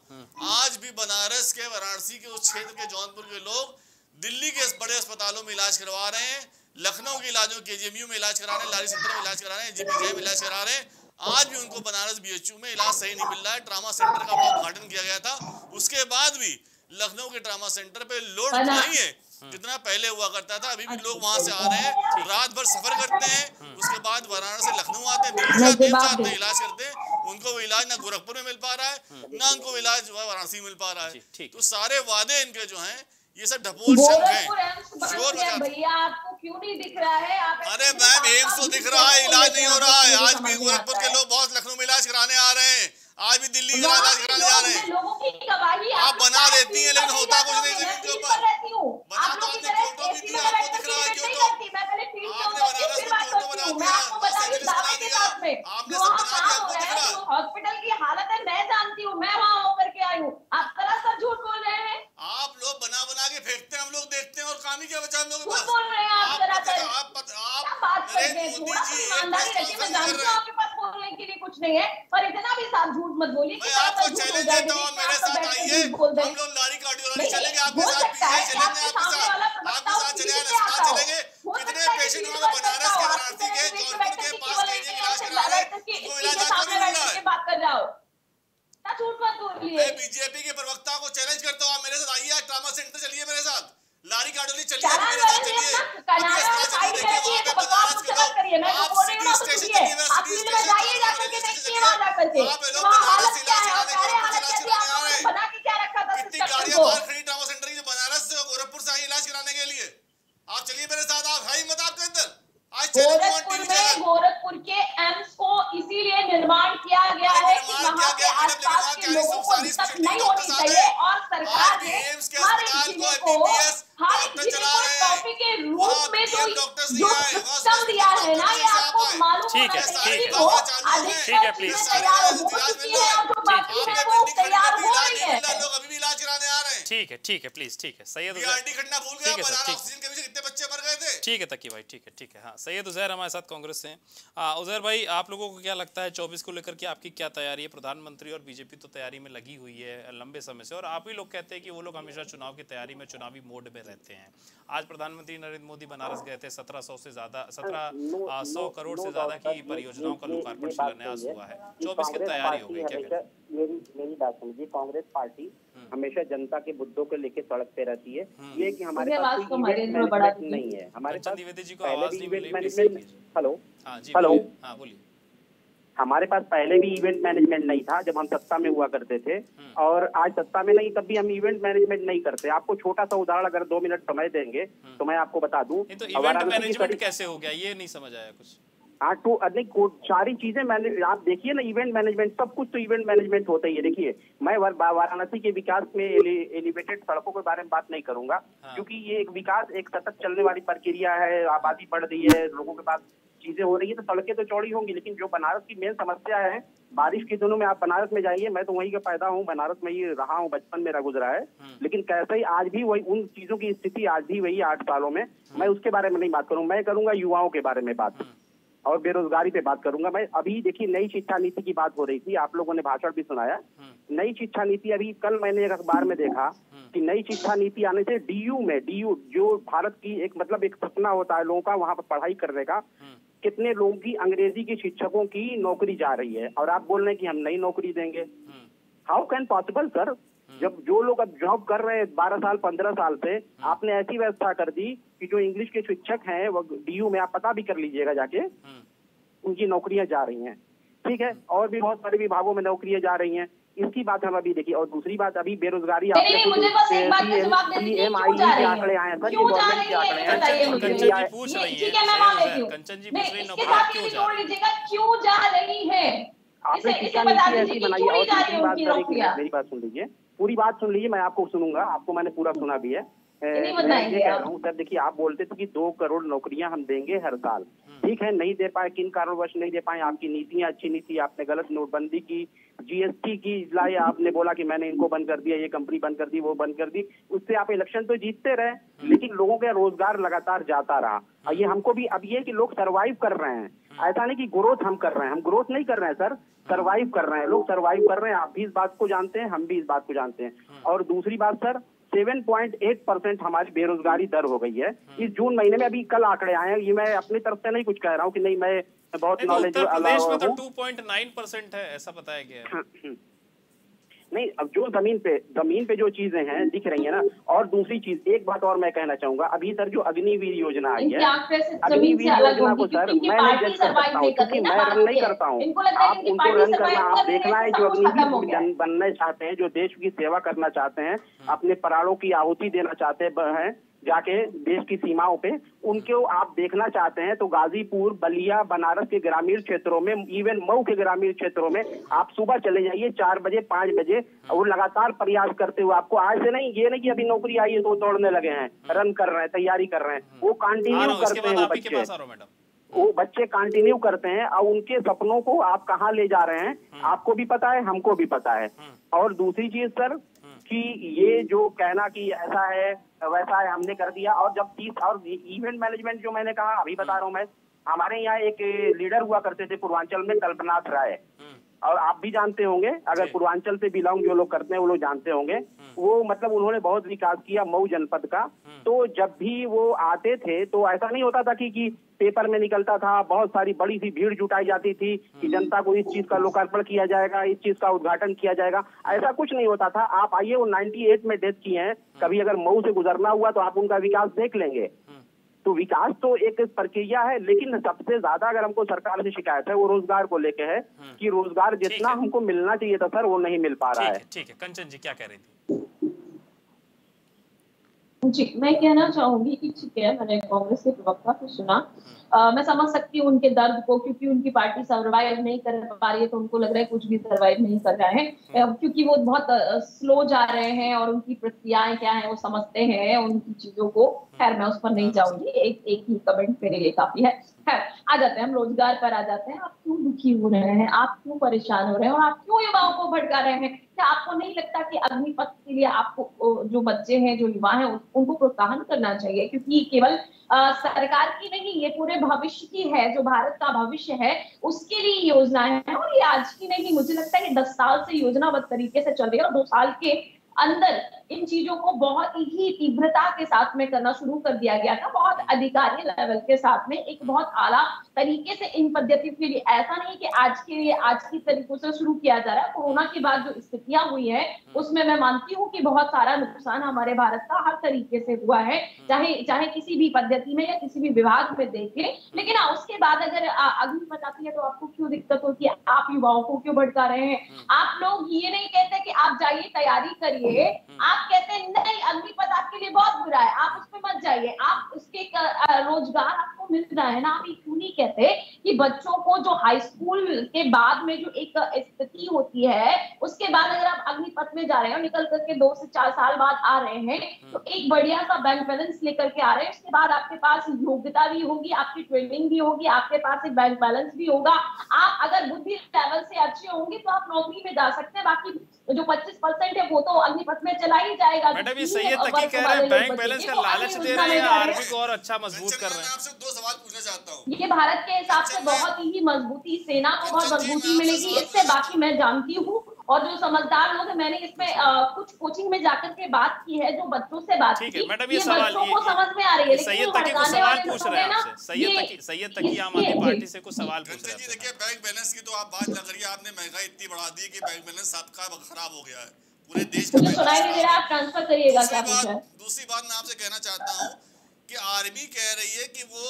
आज भी बनारस के वाराणसी के उस क्षेत्र के जौनपुर के लोग दिल्ली के बड़े अस्पतालों में इलाज करवा रहे हैं लखनऊ के इलाजों के जेएमयू में इलाज करा रहे हैं लारी सेंटर में इलाज करा रहे हैं जीपीजीआई में इलाज करा रहे हैं। आज भी उनको बनारस बीएचयू में इलाज सही नहीं मिल रहा है ट्रामा सेंटर का उद्घाटन किया गया था। उसके बाद भी लखनऊ के ट्रामा सेंटर पे लोड नहीं है। जितना पहले हुआ करता था अभी भी लोग वहाँ से आ रहे हैं रात भर सफ़र करते हैं उसके बाद वाराणसी से लखनऊ आते हैं दिल्ली जाते हैं हैं। इलाज करते हैं उनको वो इलाज ना गोरखपुर में मिल पा रहा है ना उनको इलाज वाराणसी में मिल पा रहा है। तो सारे वादे इनके जो है ये सब ढपोल गोरखपुर हैं शोर भैया आपको क्यों नहीं दिख रहा है? आप अरे मैम एम्स तो दिख रहा है इलाज नहीं हो रहा है आज भी गोरखपुर के लोग बहुत लखनऊ में इलाज कराने आ रहे हैं। आज भी दिल्ली कराने जा रहे हैं, लोगों की गवाही आप बना देती हैं, लेकिन होता कुछ नहीं ज़मीन के ऊपर। बना तो आपने तरह क्योटो भी दिया, आपको दिख रहा है क्योटो। आपने ऊपर बनारस फिर को क्योटो बना दिया, लॉस एंजलिस बना दिया। आपने सब बना दिया, आपको दिख रहा। हॉस्पिटल की हालत है मैं जानती हूँ मैं वहाँ होकर के आई हूँ आप सरासर झूठ बोल रहे हैं आप लोग बना बना के फेंकते हैं हम लोग देखते हैं और कहानी क्या बचा लोग आप आप आप मोदी जी आपके पास बोलने के लिए कुछ नहीं है इतना भी साफ़ झूठ मत बोलिए आपको चैलेंज देता हूँ मेरे साथ आइए हम लोग लारी चलेंगे आपके साथ चलेंगे कितने पेशेंट हमारे बनारस के के पास इलाज रहे हैं कर रहा लिए मैं बीजेपी के प्रवक्ता को चैलेंज करता हूँ। आप मेरे साथ आइए ट्रामा सेंटर चलिए मेरे साथ। लारी काटोली चलिए मेरे साथ चलिए। आप बनारस गोरखपुर से गोरखपुर से आई इलाज कराने के लिए। आप चलिए मेरे साथ आप मत आपके अंदर? गोरखपुर में गोरखपुर के एम्स को इसीलिए निर्माण किया गया है कि वहाँ के आसपास के लोगों को दिक्कत नहीं होनी चाहिए और सरकार ने हर को रहे हैं। टॉपिक के रूप में नहीं जो सिस्टम दिया है ना ये आपको मालूम ठीक होना है, चाहिए ठीक कि है। वो है। ठीक है। चीज़ें तैयार हो चुकी है है। और जो बाकी है वो तैयार कर हो रही रहा, है लोग अभी भी इलाज कराने आ रहे हैं ठीक है ठीक है प्लीज़ ठीक है सैयद उजैर बीआरडी घटना भूल गया ठीक है सर, ठीक। ऑक्सीजन के पीछे कितने बच्चे मर गए थे ठीक है तकी भाई ठीक है ठीक है हाँ सैयद उजैर हमारे साथ कांग्रेस से हैं उजैर भाई आप लोगों को क्या लगता है चौबीस को लेकर के आपकी क्या तैयारी है प्रधानमंत्री और बीजेपी तो तैयारी में लगी हुई है लंबे समय से और आप ही लोग कहते हैं कि वो लोग हमेशा चुनाव की तैयारी में चुनावी मोड में रहते हैं। आज प्रधानमंत्री नरेंद्र मोदी बनारस गए थे सत्रह सौ से ज़्यादा सत्रह सौ करोड़ से ज़्यादा की परियोजनाओं का लोकार्पण शिलान्यास हुआ है। चौबीस की तैयारी हो गई क्या मेरी मेरी बात समझिए कांग्रेस पार्टी हमेशा जनता के मुद्दों को लेकर सड़क पे रहती है। ये कि हमारे पास को इवेंट मैनेजमेंट नहीं है। हमारे पास जी को पहले आवाज़ भी नहीं इवेंट मिली मैनेजमेंट हेलो? हाँ जी हेलो। हाँ बोलिए। हमारे पास पहले भी इवेंट मैनेजमेंट नहीं था जब हम सत्ता में हुआ करते थे। और आज सत्ता में नहीं तब भी हम इवेंट मैनेजमेंट नहीं करते। आपको छोटा सा उदाहरण अगर दो मिनट समय देंगे तो मैं आपको बता दूँ। तो इवेंट मैनेजमेंट कैसे हो गया? ये नहीं समझ आया कुछ। हाँ तो सारी चीज़ें मैंने आप देखिए ना इवेंट मैनेजमेंट सब कुछ तो इवेंट मैनेजमेंट होता ही है। देखिए मैं वाराणसी के विकास में एलि- एलिवेटेड सड़कों के बारे में बात नहीं करूँगा हाँ। क्योंकि ये एक विकास एक सतत चलने वाली प्रक्रिया है आबादी बढ़ रही है लोगों के पास चीज़ें हो रही है तो सड़कें तो चौड़ी होंगी लेकिन जो बनारस की मेन समस्या है बारिश के दिनों में आप बनारस में जाइए मैं तो वहीं का पैदा हूँ बनारस में ही रहा हूँ बचपन मेरा गुजरा है लेकिन कैसे ही आज भी वही उन चीज़ों की स्थिति आज भी वही आठ सालों में मैं उसके बारे में नहीं बात करूँ मैं करूँगा युवाओं के बारे में बात और बेरोजगारी पे बात करूँगा मैं अभी देखिए नई शिक्षा नीति की बात हो रही थी आप लोगों ने भाषण भी सुनाया नई शिक्षा नीति अभी कल मैंने एक अखबार में देखा कि नई शिक्षा नीति आने से डीयू में डीयू जो भारत की एक मतलब एक सपना होता है लोगों का वहाँ पर पढ़ाई करने का कितने लोगों की अंग्रेज़ी के शिक्षकों की नौकरी जा रही है और आप बोल रहे हैं कि हम नई नौकरी देंगे। हाउ कैन पॉसिबल सर जब जो लोग अब जॉब कर रहे हैं बारह साल, पंद्रह साल से, आपने ऐसी व्यवस्था कर दी कि जो इंग्लिश के शिक्षक हैं वो डीयू में आप पता भी कर लीजिएगा जाके, उनकी नौकरियाँ जा रही हैं। ठीक है? और भी बहुत सारे विभागों में नौकरियाँ जा रही हैं। इसकी बात हम अभी देखिए और दूसरी बात अभी बेरोजगारी मुझे बस एक बात का है? आंकड़े आए हैं सर ये गवर्नमेंट के आंकड़े हैं? कंचन जी पूछ रही है है मैं मान लेती हूँ। कंचन जी पूछ रही इसके नौकरियाँ क्यों जा जोड़ रही लीजिएगा क्यों जा रही है? आपने इसे नीति ऐसी बनाई और दूसरी बात एक मेरी बात सुन लीजिए। पूरी बात सुन लीजिए मैं आपको सुनूँगा आपको मैंने पूरा सुना भी है। मैं ये कह रहा हूँ सर देखिए आप बोलते थे कि दो करोड़ नौकरियाँ हम देंगे हर साल। ठीक है नहीं दे पाए किन कारणवश नहीं दे पाए आपकी नीतियाँ अच्छी नहीं थी आपने गलत नोटबंदी की जीएसटी की लाई आपने बोला कि मैंने इनको बंद कर दिया ये कंपनी बंद कर दी वो बंद कर दी उससे आप इलेक्शन तो जीतते रहे लेकिन लोगों का रोज़गार लगातार जाता रहा। और ये हमको भी अब ये कि लोग सरवाइव कर रहे हैं। ऐसा नहीं कि ग्रोथ हम कर रहे हैं हम ग्रोथ नहीं कर रहे हैं सर सरवाइव कर रहे हैं लोग सरवाइव कर रहे हैं आप भी इस बात को जानते हैं हम भी इस बात को जानते हैं। और दूसरी बात सर 7.8 परसेंट हमारी बेरोजगारी दर हो गई है। इस जून महीने में अभी कल आंकड़े आए हैं। ये मैं अपनी तरफ़ से नहीं कुछ कह रहा हूँ कि नहीं मैं बहुत तो नॉलेज उत्तर प्रदेश में तो 2.9 परसेंट है ऐसा बताया गया है। नहीं अब जो ज़मीन पे ज़मीन पे जो चीज़ें हैं दिख रही है ना और दूसरी चीज़ एक बात और मैं कहना चाहूँगा अभी सर जो अग्निवीर योजना आई है अग्निवीर योजना को सर मैं नहीं जज कर सकता हूँ क्योंकि मैं रन नहीं करता हूँ। इनको लगता है आप उनको रन करना आप देखना है जो अग्निवीर बनना चाहते हैं जो देश की सेवा करना चाहते हैं अपने प्राणों की आहुति देना चाहते हैं जाके देश की सीमाओं पे उनको आप देखना चाहते हैं तो गाजीपुर बलिया बनारस के ग्रामीण क्षेत्रों में इवन मऊ के ग्रामीण क्षेत्रों में आप सुबह चले जाइए चार बजे पाँच बजे और लगातार प्रयास करते हुए आपको आज से नहीं ये नहीं कि अभी नौकरी आई है तो दौड़ने लगे हैं रन कर रहे हैं तैयारी कर रहे हैं वो कंटिन्यू करते हैं बच्चे। वो बच्चे कंटिन्यू करते हैं और उनके सपनों को आप कहाँ ले जा रहे हैं आपको भी पता है हमको भी पता है। और दूसरी चीज़ सर कि ये जो कहना कि ऐसा है, वैसा है, हमने कर दिया। और जब तीस, और इवेंट मैनेजमेंट जो मैंने कहा, अभी बता रहा हूँ मैं, हमारे यहाँ एक लीडर हुआ करते थे, पूर्वांचल में कल्पनाथ राय। और आप भी जानते होंगे अगर पूर्वांचल से बिलोंग जो लोग करते हैं वो लोग जानते होंगे। वो मतलब उन्होंने बहुत विकास किया मऊ जनपद का। तो जब भी वो आते थे तो ऐसा नहीं होता था कि, कि पेपर में निकलता था बहुत सारी बड़ी सी भीड़ जुटाई जाती थी कि जनता को इस चीज़ का लोकार्पण किया जाएगा इस चीज़ का उद्घाटन किया जाएगा। ऐसा कुछ नहीं होता था। आप आइए वो 98 में डेथ किए हैं। कभी अगर मऊ से गुजरना हुआ तो आप उनका विकास देख लेंगे। तो विकास तो एक प्रक्रिया है लेकिन सबसे ज़्यादा अगर हमको सरकार से शिकायत है वो रोज़गार को लेके है कि रोज़गार जितना हमको मिलना चाहिए था सर वो नहीं मिल पा रहा है। है ठीक है। कंचन जी क्या कह रहे थी? जी मैं कहना चाहूँगी कि ठीक है मैंने कांग्रेस के प्रवक्ता को सुना। आ, मैं समझ सकती हूँ उनके दर्द को क्योंकि उनकी पार्टी सर्वाइव नहीं कर पा रही है तो उनको लग रहा है कुछ भी सर्वाइव नहीं कर रहा है। क्योंकि वो बहुत स्लो जा रहे हैं और उनकी प्रक्रियाएँ क्या है वो समझते हैं उनकी चीज़ों को। खैर मैं उस पर नहीं जाऊँगी एक एक ही कमेंट मेरे लिए काफ़ी है। आ जाते हैं, हम रोज़गार पर आ जाते हैं। आप क्यों दुखी हो रहे हैं? आप क्यों परेशान हो रहे हैं? और आप क्यों युवाओं को भटका रहे हैं? क्या आपको नहीं लगता कि अग्निपथ के लिए आपको जो बच्चे हैं, जो युवा हैं उनको प्रोत्साहन करना चाहिए? क्योंकि केवल सरकार की नहीं, ये पूरे भविष्य की है, जो भारत का भविष्य है, उसके लिए योजना है। और ये आज की नहीं, मुझे लगता है कि दस साल से योजनाबद्ध तरीके से चल रही है। और दो साल के अंदर इन चीज़ों को बहुत ही तीव्रता के साथ में करना शुरू कर दिया गया था। बहुत अधिकारी लेवल के साथ में एक बहुत आला तरीके से इन पद्धतियों के लिए ऐसा नहीं कि आज के लिए आज की तरीकों से शुरू किया जा रहा है। कोरोना के बाद जो स्थितियाँ हुई है उसमें मैं मानती हूँ कि बहुत सारा नुकसान हमारे भारत का हर तरीके से हुआ है। चाहे चाहे किसी भी पद्धति में या किसी भी विभाग में देख। लेकिन हाँ, उसके बाद अगर आ, अग्निपथ आती है तो आपको क्यों दिक्कत होती है? आप युवाओं को क्यों भटका रहे हैं? आप लोग ये नहीं कहते कि आप जाइए तैयारी करिए। आप कहते हैं नहीं अग्निपथ आपके लिए बहुत बुरा है। आप उस पर मत जाइए। आप उसके रोज़गार आपको मिल रहा है ना आप क्यों नहीं कहते कि बच्चों को जो हाई स्कूल के बाद में जो एक स्थिति होती है उसके बाद अगर आप अग्निपथ में जा रहे हो निकल करके दो से चार साल बाद आ रहे हैं तो एक बढ़िया सा बैंक बैलेंस लेकर के आ रहे हैं उसके बाद आपके पास योग्यता भी होगी आपकी ट्रेनिंग भी होगी आपके पास एक बैंक बैलेंस भी होगा। आप अगर बुद्धि लेवल से अच्छे होंगे तो आप नौकरी में जा सकते हैं बाकी जो 25 परसेंट है वो तो अग्निपथ में चला ही जाएगा। मैडम ये जो सैयद तकी कह रहे हैं बैंक बैलेंस का लालच दे रहे हैं आर्मी को और अच्छा मज़बूत कर रहे हैं। आपसे दो सवाल पूछना चाहता हूँ। ये भारत के हिसाब से बहुत ही मजबूती सेना को बहुत मजबूती मिलेगी इससे बाकी मैं जानती हूँ। और जो समझदार लोग हैं मैंने इसमें कुछ कोचिंग में जाकर के बात की है जो बच्चों से बात की है मैडम ये ये सवाल बच्चों को समझ में आ रही है सैयद तकी को सवाल पूछ रहे हैं हैं आपसे। सैयद तकी सैयद तकी आम आदमी पार्टी से कुछ सवाल पूछ रहे जी थे देखिए बैंक बैलेंस की तो आप बात न करिए आपने महँगाई इतनी बढ़ा दी है कि बैंक बैलेंस आपका खराब हो गया है। पूरे देश का सुनाई नहीं दे रहा आप ट्रांसफ़र करिएगा है? दूसरी बात मैं आपसे कहना चाहता हूँ कि आर्मी कह रही है कि वो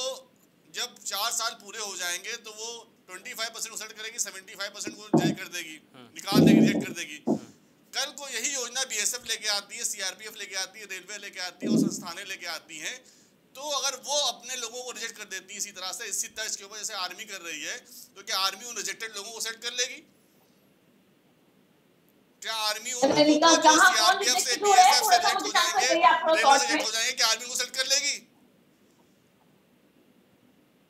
जब चार साल पूरे हो जाएँगे तो वो 25 परसेंट सेट करेगी 75 परसेंट को रिजेक्ट कर देगी निकाल देगी रिजेक्ट कर देगी। कल को यही योजना बीएसएफ लेके आती है सीआरपीएफ लेके आती है रेलवे लेके आती है और संस्थानें लेके आती हैं। तो अगर वो अपने लोगों को रिजेक्ट कर देती है इसी तरह से इसी तर्ज के ऊपर जैसे आर्मी कर रही है तो क्या आर्मी उन रिजेक्टेड लोगों को सेट कर लेगी? क्या आर्मी उन लोगों को सीआरपीएफ से बीएसएफ से रिजेक्ट हो जाएँगे रेलवे से रिजेक्ट हो जाएँगे क्या आर्मी को सेट कर लेगी?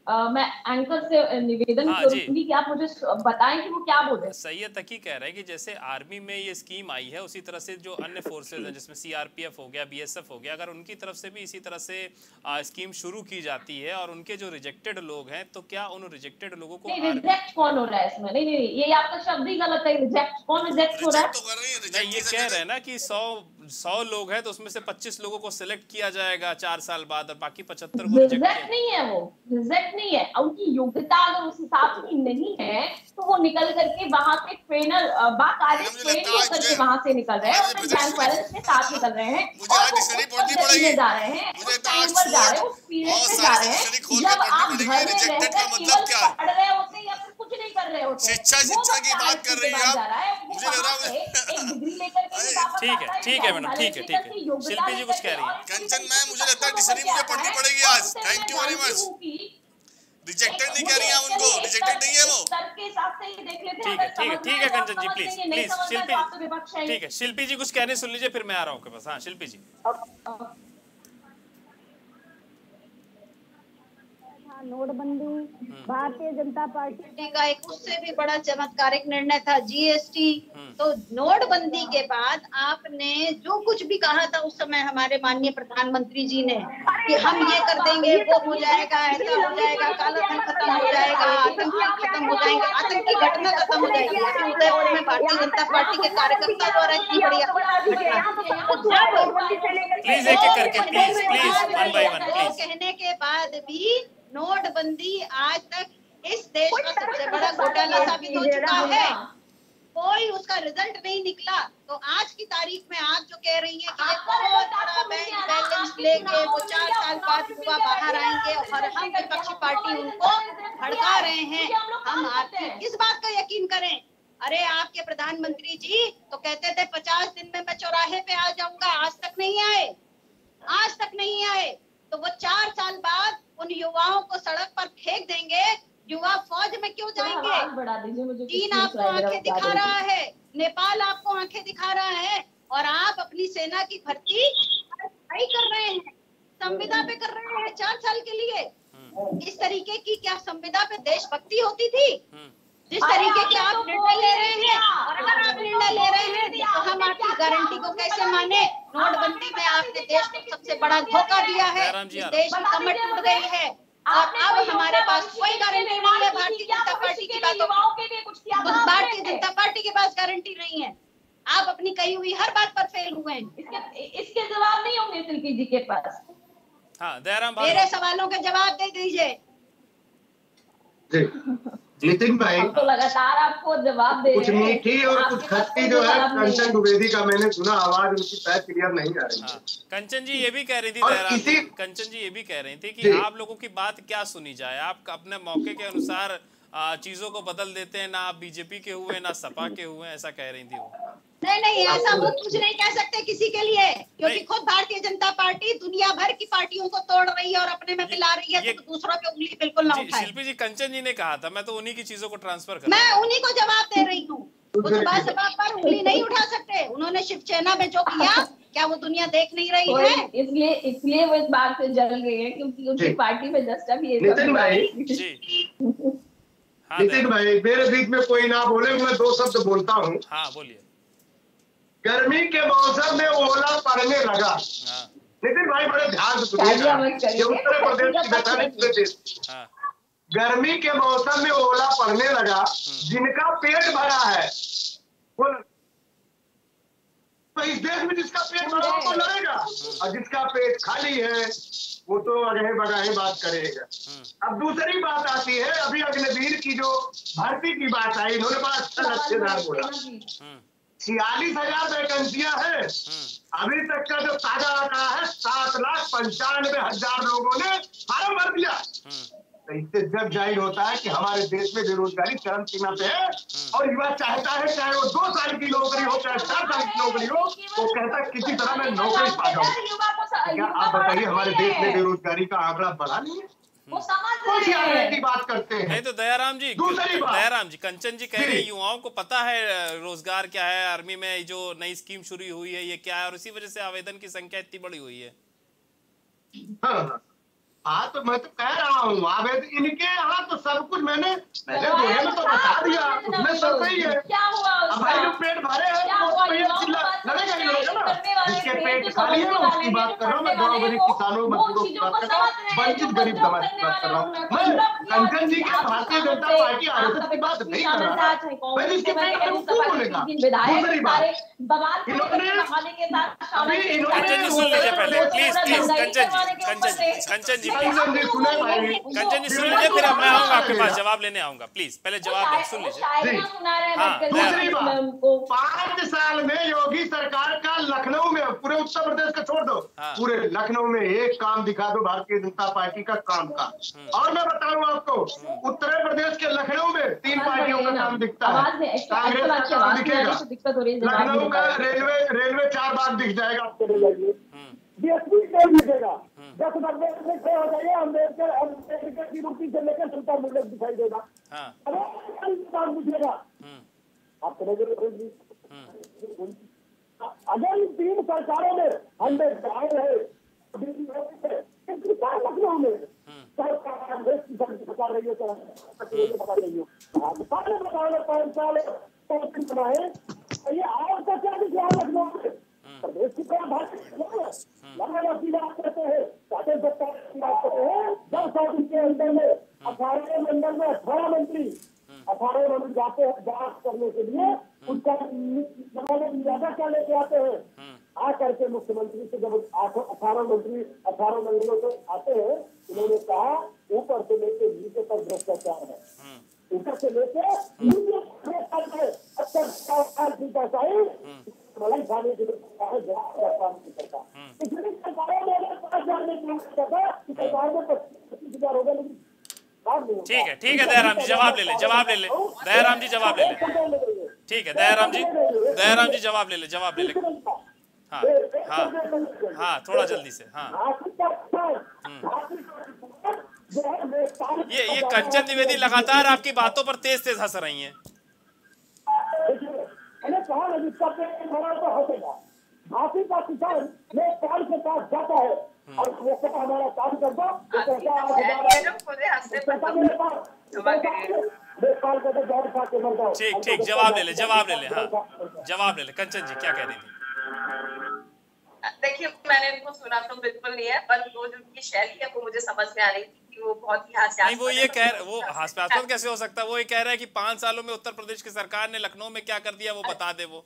मैं एंकर से निवेदन हाँ, करूँगी कि आप मुझे बताएँ कि वो क्या बोल रहे हैं। सैयद तकी कह रहे हैं कि जैसे आर्मी में ये स्कीम आई है उसी तरह से जो अन्य फोर्सेज हैं जिसमें सीआरपीएफ हो गया बीएसएफ हो गया अगर उनकी तरफ़ से भी इसी तरह से आ, स्कीम शुरू की जाती है और उनके जो रिजेक्टेड लोग हैं तो क्या उन रिजेक्टेड लोगों को रिजेक्ट कौन हो रहा है इसमें? नहीं नहीं ये आपका शब्द ही गलत है रिजेक्ट कौन रिजेक्ट हो रहा है? रिजेक्ट तो है ये कह रहे हैं ना कि सौ सौ लोग हैं तो उसमें से पच्चीस लोगों को सिलेक्ट किया जाएगा चार साल बाद और बाकी पचहत्तर को रिजेक्ट रिजेक्ट नहीं है वो रिजेक्ट नहीं है। उनकी योग्यता अगर उस हिसाब की नहीं है तो वो निकल करके वहाँ से ट्रेनर बाकायदे ट्रेन लगता है होकर के वहाँ से निकल रहे हैं और बैंक बैलेंस के साथ निकल रहे हैं और जा रहे हैं उस टाइम पर जा रहे हैं उस पीरियड सारी जा रहे हैं। जब आप घर में रहकर मतलब केवल पढ़ रहे हैं कर रहे होते शिक्षा शिक्षा की बात कर रही हैं आप। है, मुझे लग रहा है- एक डिग्री लेकर के ठीक है, ठीक है मैडम, ठीक है, ठीक है। शिल्पी जी कुछ कह रही हैं। कंचन मैम, मुझे लगता है डिक्शनरी मुझे पढ़नी पड़ेगी आज। उससे Thank मैं you very जानती much. हूँ कि रिजेक्टेड नहीं कह रही हैं उनको रिजेक्टेड नहीं है वो एक तर्क के हिसाब से देख लेते ठीक है ठीक है ठीक है कंचन जी प्लीज़ प्लीज़ शिल्पी ठीक है शिल्पी जी कुछ कहने सुन लीजिए फिर मैं आ रहा हूँ आपके पास हाँ शिल्पी जी नोटबंदी भारतीय जनता पार्टी। का एक उससे भी बड़ा चमत्कारिक निर्णय था जीएसटी तो नोटबंदी के बाद आपने जो कुछ भी कहा था उस समय हमारे माननीय प्रधानमंत्री जी ने कि हम ये कर देंगे वो हो जाएगा ऐसा हो जाएगा काला धन खत्म हो जाएगा आतंकी खत्म हो जाएँगे आतंकी घटना खत्म हो जाएगी। उदयपुर में भारतीय जनता पार्टी के कार्यकर्ता द्वारा इतनी बढ़िया प्लीज़ एक एक करके please please one by one please कहने के बाद भी नोटबंदी आज तक इस देश का सबसे बड़ा घोटाला साबित हो चुका है। कोई उसका रिज़ल्ट नहीं निकला। तो आज की तारीख में आप जो कह रही हैं कि ये बहुत बड़ा बैंक बैलेंस लेके वो चार साल बाद युवा बाहर आएँगे और हम विपक्षी पार्टी उनको भड़का रहे हैं। हम आपकी किस बात का यकीन करें? अरे आपके प्रधानमंत्री जी तो कहते थे पचास दिन में मैं चौराहे पे आ जाऊँगा। आज तक नहीं आए। आज तक नहीं आए। तो वो चार साल बाद उन युवाओं को सड़क पर फेंक देंगे। युवा फौज में क्यों जाएँगे? चीन आपको आँखें रहा दिखा है। रहा है नेपाल आपको आँखें दिखा रहा है और आप अपनी सेना की भर्ती नहीं कर रहे हैं संविदा पे कर रहे हैं चार साल के लिए। इस तरीके की क्या संविदा पे देशभक्ति होती थी? जिस तरीके के आप तो निर्णय ले रहे हैं और अगर आप निर्णय ले रहे हैं तो हम आपकी गारंटी को कैसे माने? नोटबंदी में आपने देश को सबसे बड़ा धोखा दिया है। देश की कमर टूट गई है। और अब हमारे पास कोई गारंटी नहीं है। भारतीय जनता पार्टी की बातों के लिए कुछ किया भारतीय जनता पार्टी के पास गारंटी नहीं है। आप अपनी कही हुई हर बात पर फेल हुए हैं। इसके इसके जवाब नहीं होंगे शिल्पी जी के पास। हाँ मेरे सवालों के जवाब दे दीजिए। जी। नितिन भाई तो लगातार आपको जवाब दे कुछ मीठी और कुछ खट्टी जो है कंचन द्विवेदी का मैंने सुना आवाज़ उनकी शायद क्लियर नहीं आ रही हाँ, कंचन जी ये भी कह रही थी इसी... किसी- कंचन जी ये भी कह रही थी कि आप लोगों की बात क्या सुनी जाए? आप अपने मौके के अनुसार चीज़ों को बदल देते हैं ना आप बीजेपी के हुए ना सपा के हुए ऐसा कह रही थी वो। नहीं नहीं ऐसा वो कुछ नहीं कह सकते किसी के लिए क्योंकि खुद भारतीय जनता पार्टी दुनिया भर की पार्टियों को तोड़ रही है और अपने में मिला रही है तो दूसरों पे उंगली बिल्कुल ना उठाए। शिल्पी जी कंचन जी ने कहा था मैं तो उन्हीं की चीज़ों को ट्रांसफ़र कर मैं उन्हीं को जवाब दे रही हूँ। वो सुबह सभा पर उंगली नहीं उठा सकते। उन्होंने शिवसेना में जो किया क्या वो दुनिया देख नहीं रही है? इसलिए इसलिए वो इस बात से जल रही है क्योंकि उनकी पार्टी में जस्ट अब ये नितिन भाई, हाँ नितिन भाई मेरे बीच में कोई ना बोले मैं दो शब्द बोलता हूँ। हाँ बोलिए। गर्मी के मौसम में ओला पड़ने लगा। हाँ। नितिन भाई बड़े ध्यान से। ये उत्तर प्रदेश की घटना नहीं पूरे देश की। हाँ। गर्मी के मौसम में ओला पड़ने लगा। जिनका पेट भरा है वो तो इस देश में जिसका पेट भरा हो वो लड़ेगा। और जिसका पेट खाली है वो तो अगहे बगाहे बात करेगा। अब दूसरी बात आती है अभी अग्निवीर की जो भर्ती की बात आई इन्होंने बड़ा अच्छा लक्ष्यदार बोला। छियालीस हज़ार वैकेंसियाँ हैं। हम्म। अभी तक का जो ताज़ा आंकड़ा है सात लाख पंचानवे हज़ार लोगों ने फार्म भर दिया। हम्म। तो इससे जब ज़ाहिर होता है कि हमारे देश में बेरोजगारी चरम सीमा पे है। और युवा चाहता है चाहे वो दो साल की नौकरी हो चाहे चार साल की नौकरी हो वो कहता है किसी तरह मैं नौकरी पा जाऊँ क्या आप बताइए हमारे देश में बेरोजगारी का आंकड़ा बढ़ा नहीं है? वो समझ रहे हैं। की बात करते हैं? नहीं तो दयाराम जी दूसरी बात। दयाराम जी कंचन जी कह रहे हैं युवाओं को पता है रोज़गार क्या है? आर्मी में जो नई स्कीम शुरू हुई है ये क्या है? और इसी वजह से आवेदन की संख्या इतनी बड़ी हुई है हाँ। हाँ। तो मैं तो कह रहा हूँ आवेदन इनके यहाँ तो सब कुछ मैंने पहले दोहे में तो बता दिया उसमें सब सही है। क्या हुआ अब भाई जो उसका? पेट भरे हैं तो चिल्ला लड़ेगा ही लड़ेगा ना वाले जिसके हैं, पेट जो खाली है समझने उसकी बात कर रहा हूँ। मैं गाँव गरीब किसानों हैं, मजदूरों की बात कर रहा हूँ हैं, वंचित गरीब समाज की बात कर रहा हूँ। मैं हैं, कंचन जी के आप भारतीय जनता से- पार्टी आरएसएस की बात आप नहीं कर रहा हैं, मैं जिसके पेट के भरे क्यों बोलेगा। दूसरी सारे बात। बवाल को इन्होंने- अभी इन्होंने- कंचन जी सुन लीजिए पहले प्लीज़ प्लीज़ कंचन जी कंचन जी कंचन जी सुने लीजिए फिर मैं आऊँगा आपके पास जवाब लेने आऊँगा प्लीज़ पहले जवाब सुन लीजिए। रहे हैं हाँ, दूसरी बात। पाँच साल में योगी सरकार का लखनऊ में पूरे उत्तर प्रदेश का छोड़ दो। हाँ। पूरे लखनऊ में एक काम दिखा दो भारतीय जनता पार्टी का काम का और मैं बताऊँ आपको उत्तर प्रदेश के लखनऊ में तीन पार्टियों का काम दिखता है। कांग्रेस का काम दिखेगा। हो रही है जवाब लखनऊ का रहे। रेलवे रेलवे चार बाग दिख जाएगा आपको। चले जाइए दिखेगा। दस से खड़े हो जाइए अंबेडकर अंबेडकर की मूर्ति से लेकर सुल्तान मुगल दिखाई देगा। हाँ। अरे इंसान दिखेगा आप समझ अगर इन तीन सरकारों में हंड्रेड आए रहे लखनऊ में सरकार की सरकार रही है तो हो पाँच साल पाँच दिन बनाए तो ये आपका क्या दिख रहा है लखनऊ में प्रदेश की तरह भाषा लगाना की बात करते हैं साढ़े सत्तर की बात करते हैं दस साल के अंदर में अठारह मंडल में अठारह मंत्री अठारह मंत्री जाते हैं जाँच करने के लिए उनका ज़्यादा क्या लेके आते हैं आ करके मुख्यमंत्री से जब आठ- अठारह मंत्री अठारह मंत्रियों से आते हैं उन्होंने कहा ऊपर से लेके नीचे तक भ्रष्टाचार है। ऊपर से लेके नीचे भ्रष्टाचार है। अच्छा की पैसाई मलाई खाने के लिए सरकार है, जवाब का काम नहीं करता पिछली सरकारों में अगर पाँच हज़ार में काम करता था तो सरकार में पच्चीस हज़ार हो लेकिन काम नहीं होता। ठीक है ठीक है दयाराम जी जवाब ले ले जवाब ले ले। दयाराम जी जवाब ले ले। ठीक है दयाराम जी। दयाराम जी जवाब ले ले जवाब ले ले। हाँ हाँ। हाँ थोड़ा जल्दी से हाँ। है नेपाल ये ये कंचन द्विवेदी लगातार आपकी बातों पर तेज तेज हंस रही हैं। का किसान नेपाल के पास जाता है। और वो कहता हमारा काम कर दो वो कहता है तो ठीक ठीक जवाब ले ले जवाब ले ले हाँ। जवाब ले ले कंचन जी क्या कह रही थी? देखिए मैंने इनको सुना तो बिल्कुल नहीं है पर वो जो उनकी शैली है वो मुझे समझ में आ रही थी कि वो बहुत ही हास्यास्पद नहीं वो ये। कह वो हास्यास्पद कैसे हो सकता है वो ये कह रहा है कि पाँच सालों में उत्तर प्रदेश की सरकार ने लखनऊ में क्या कर दिया वो बता दे वो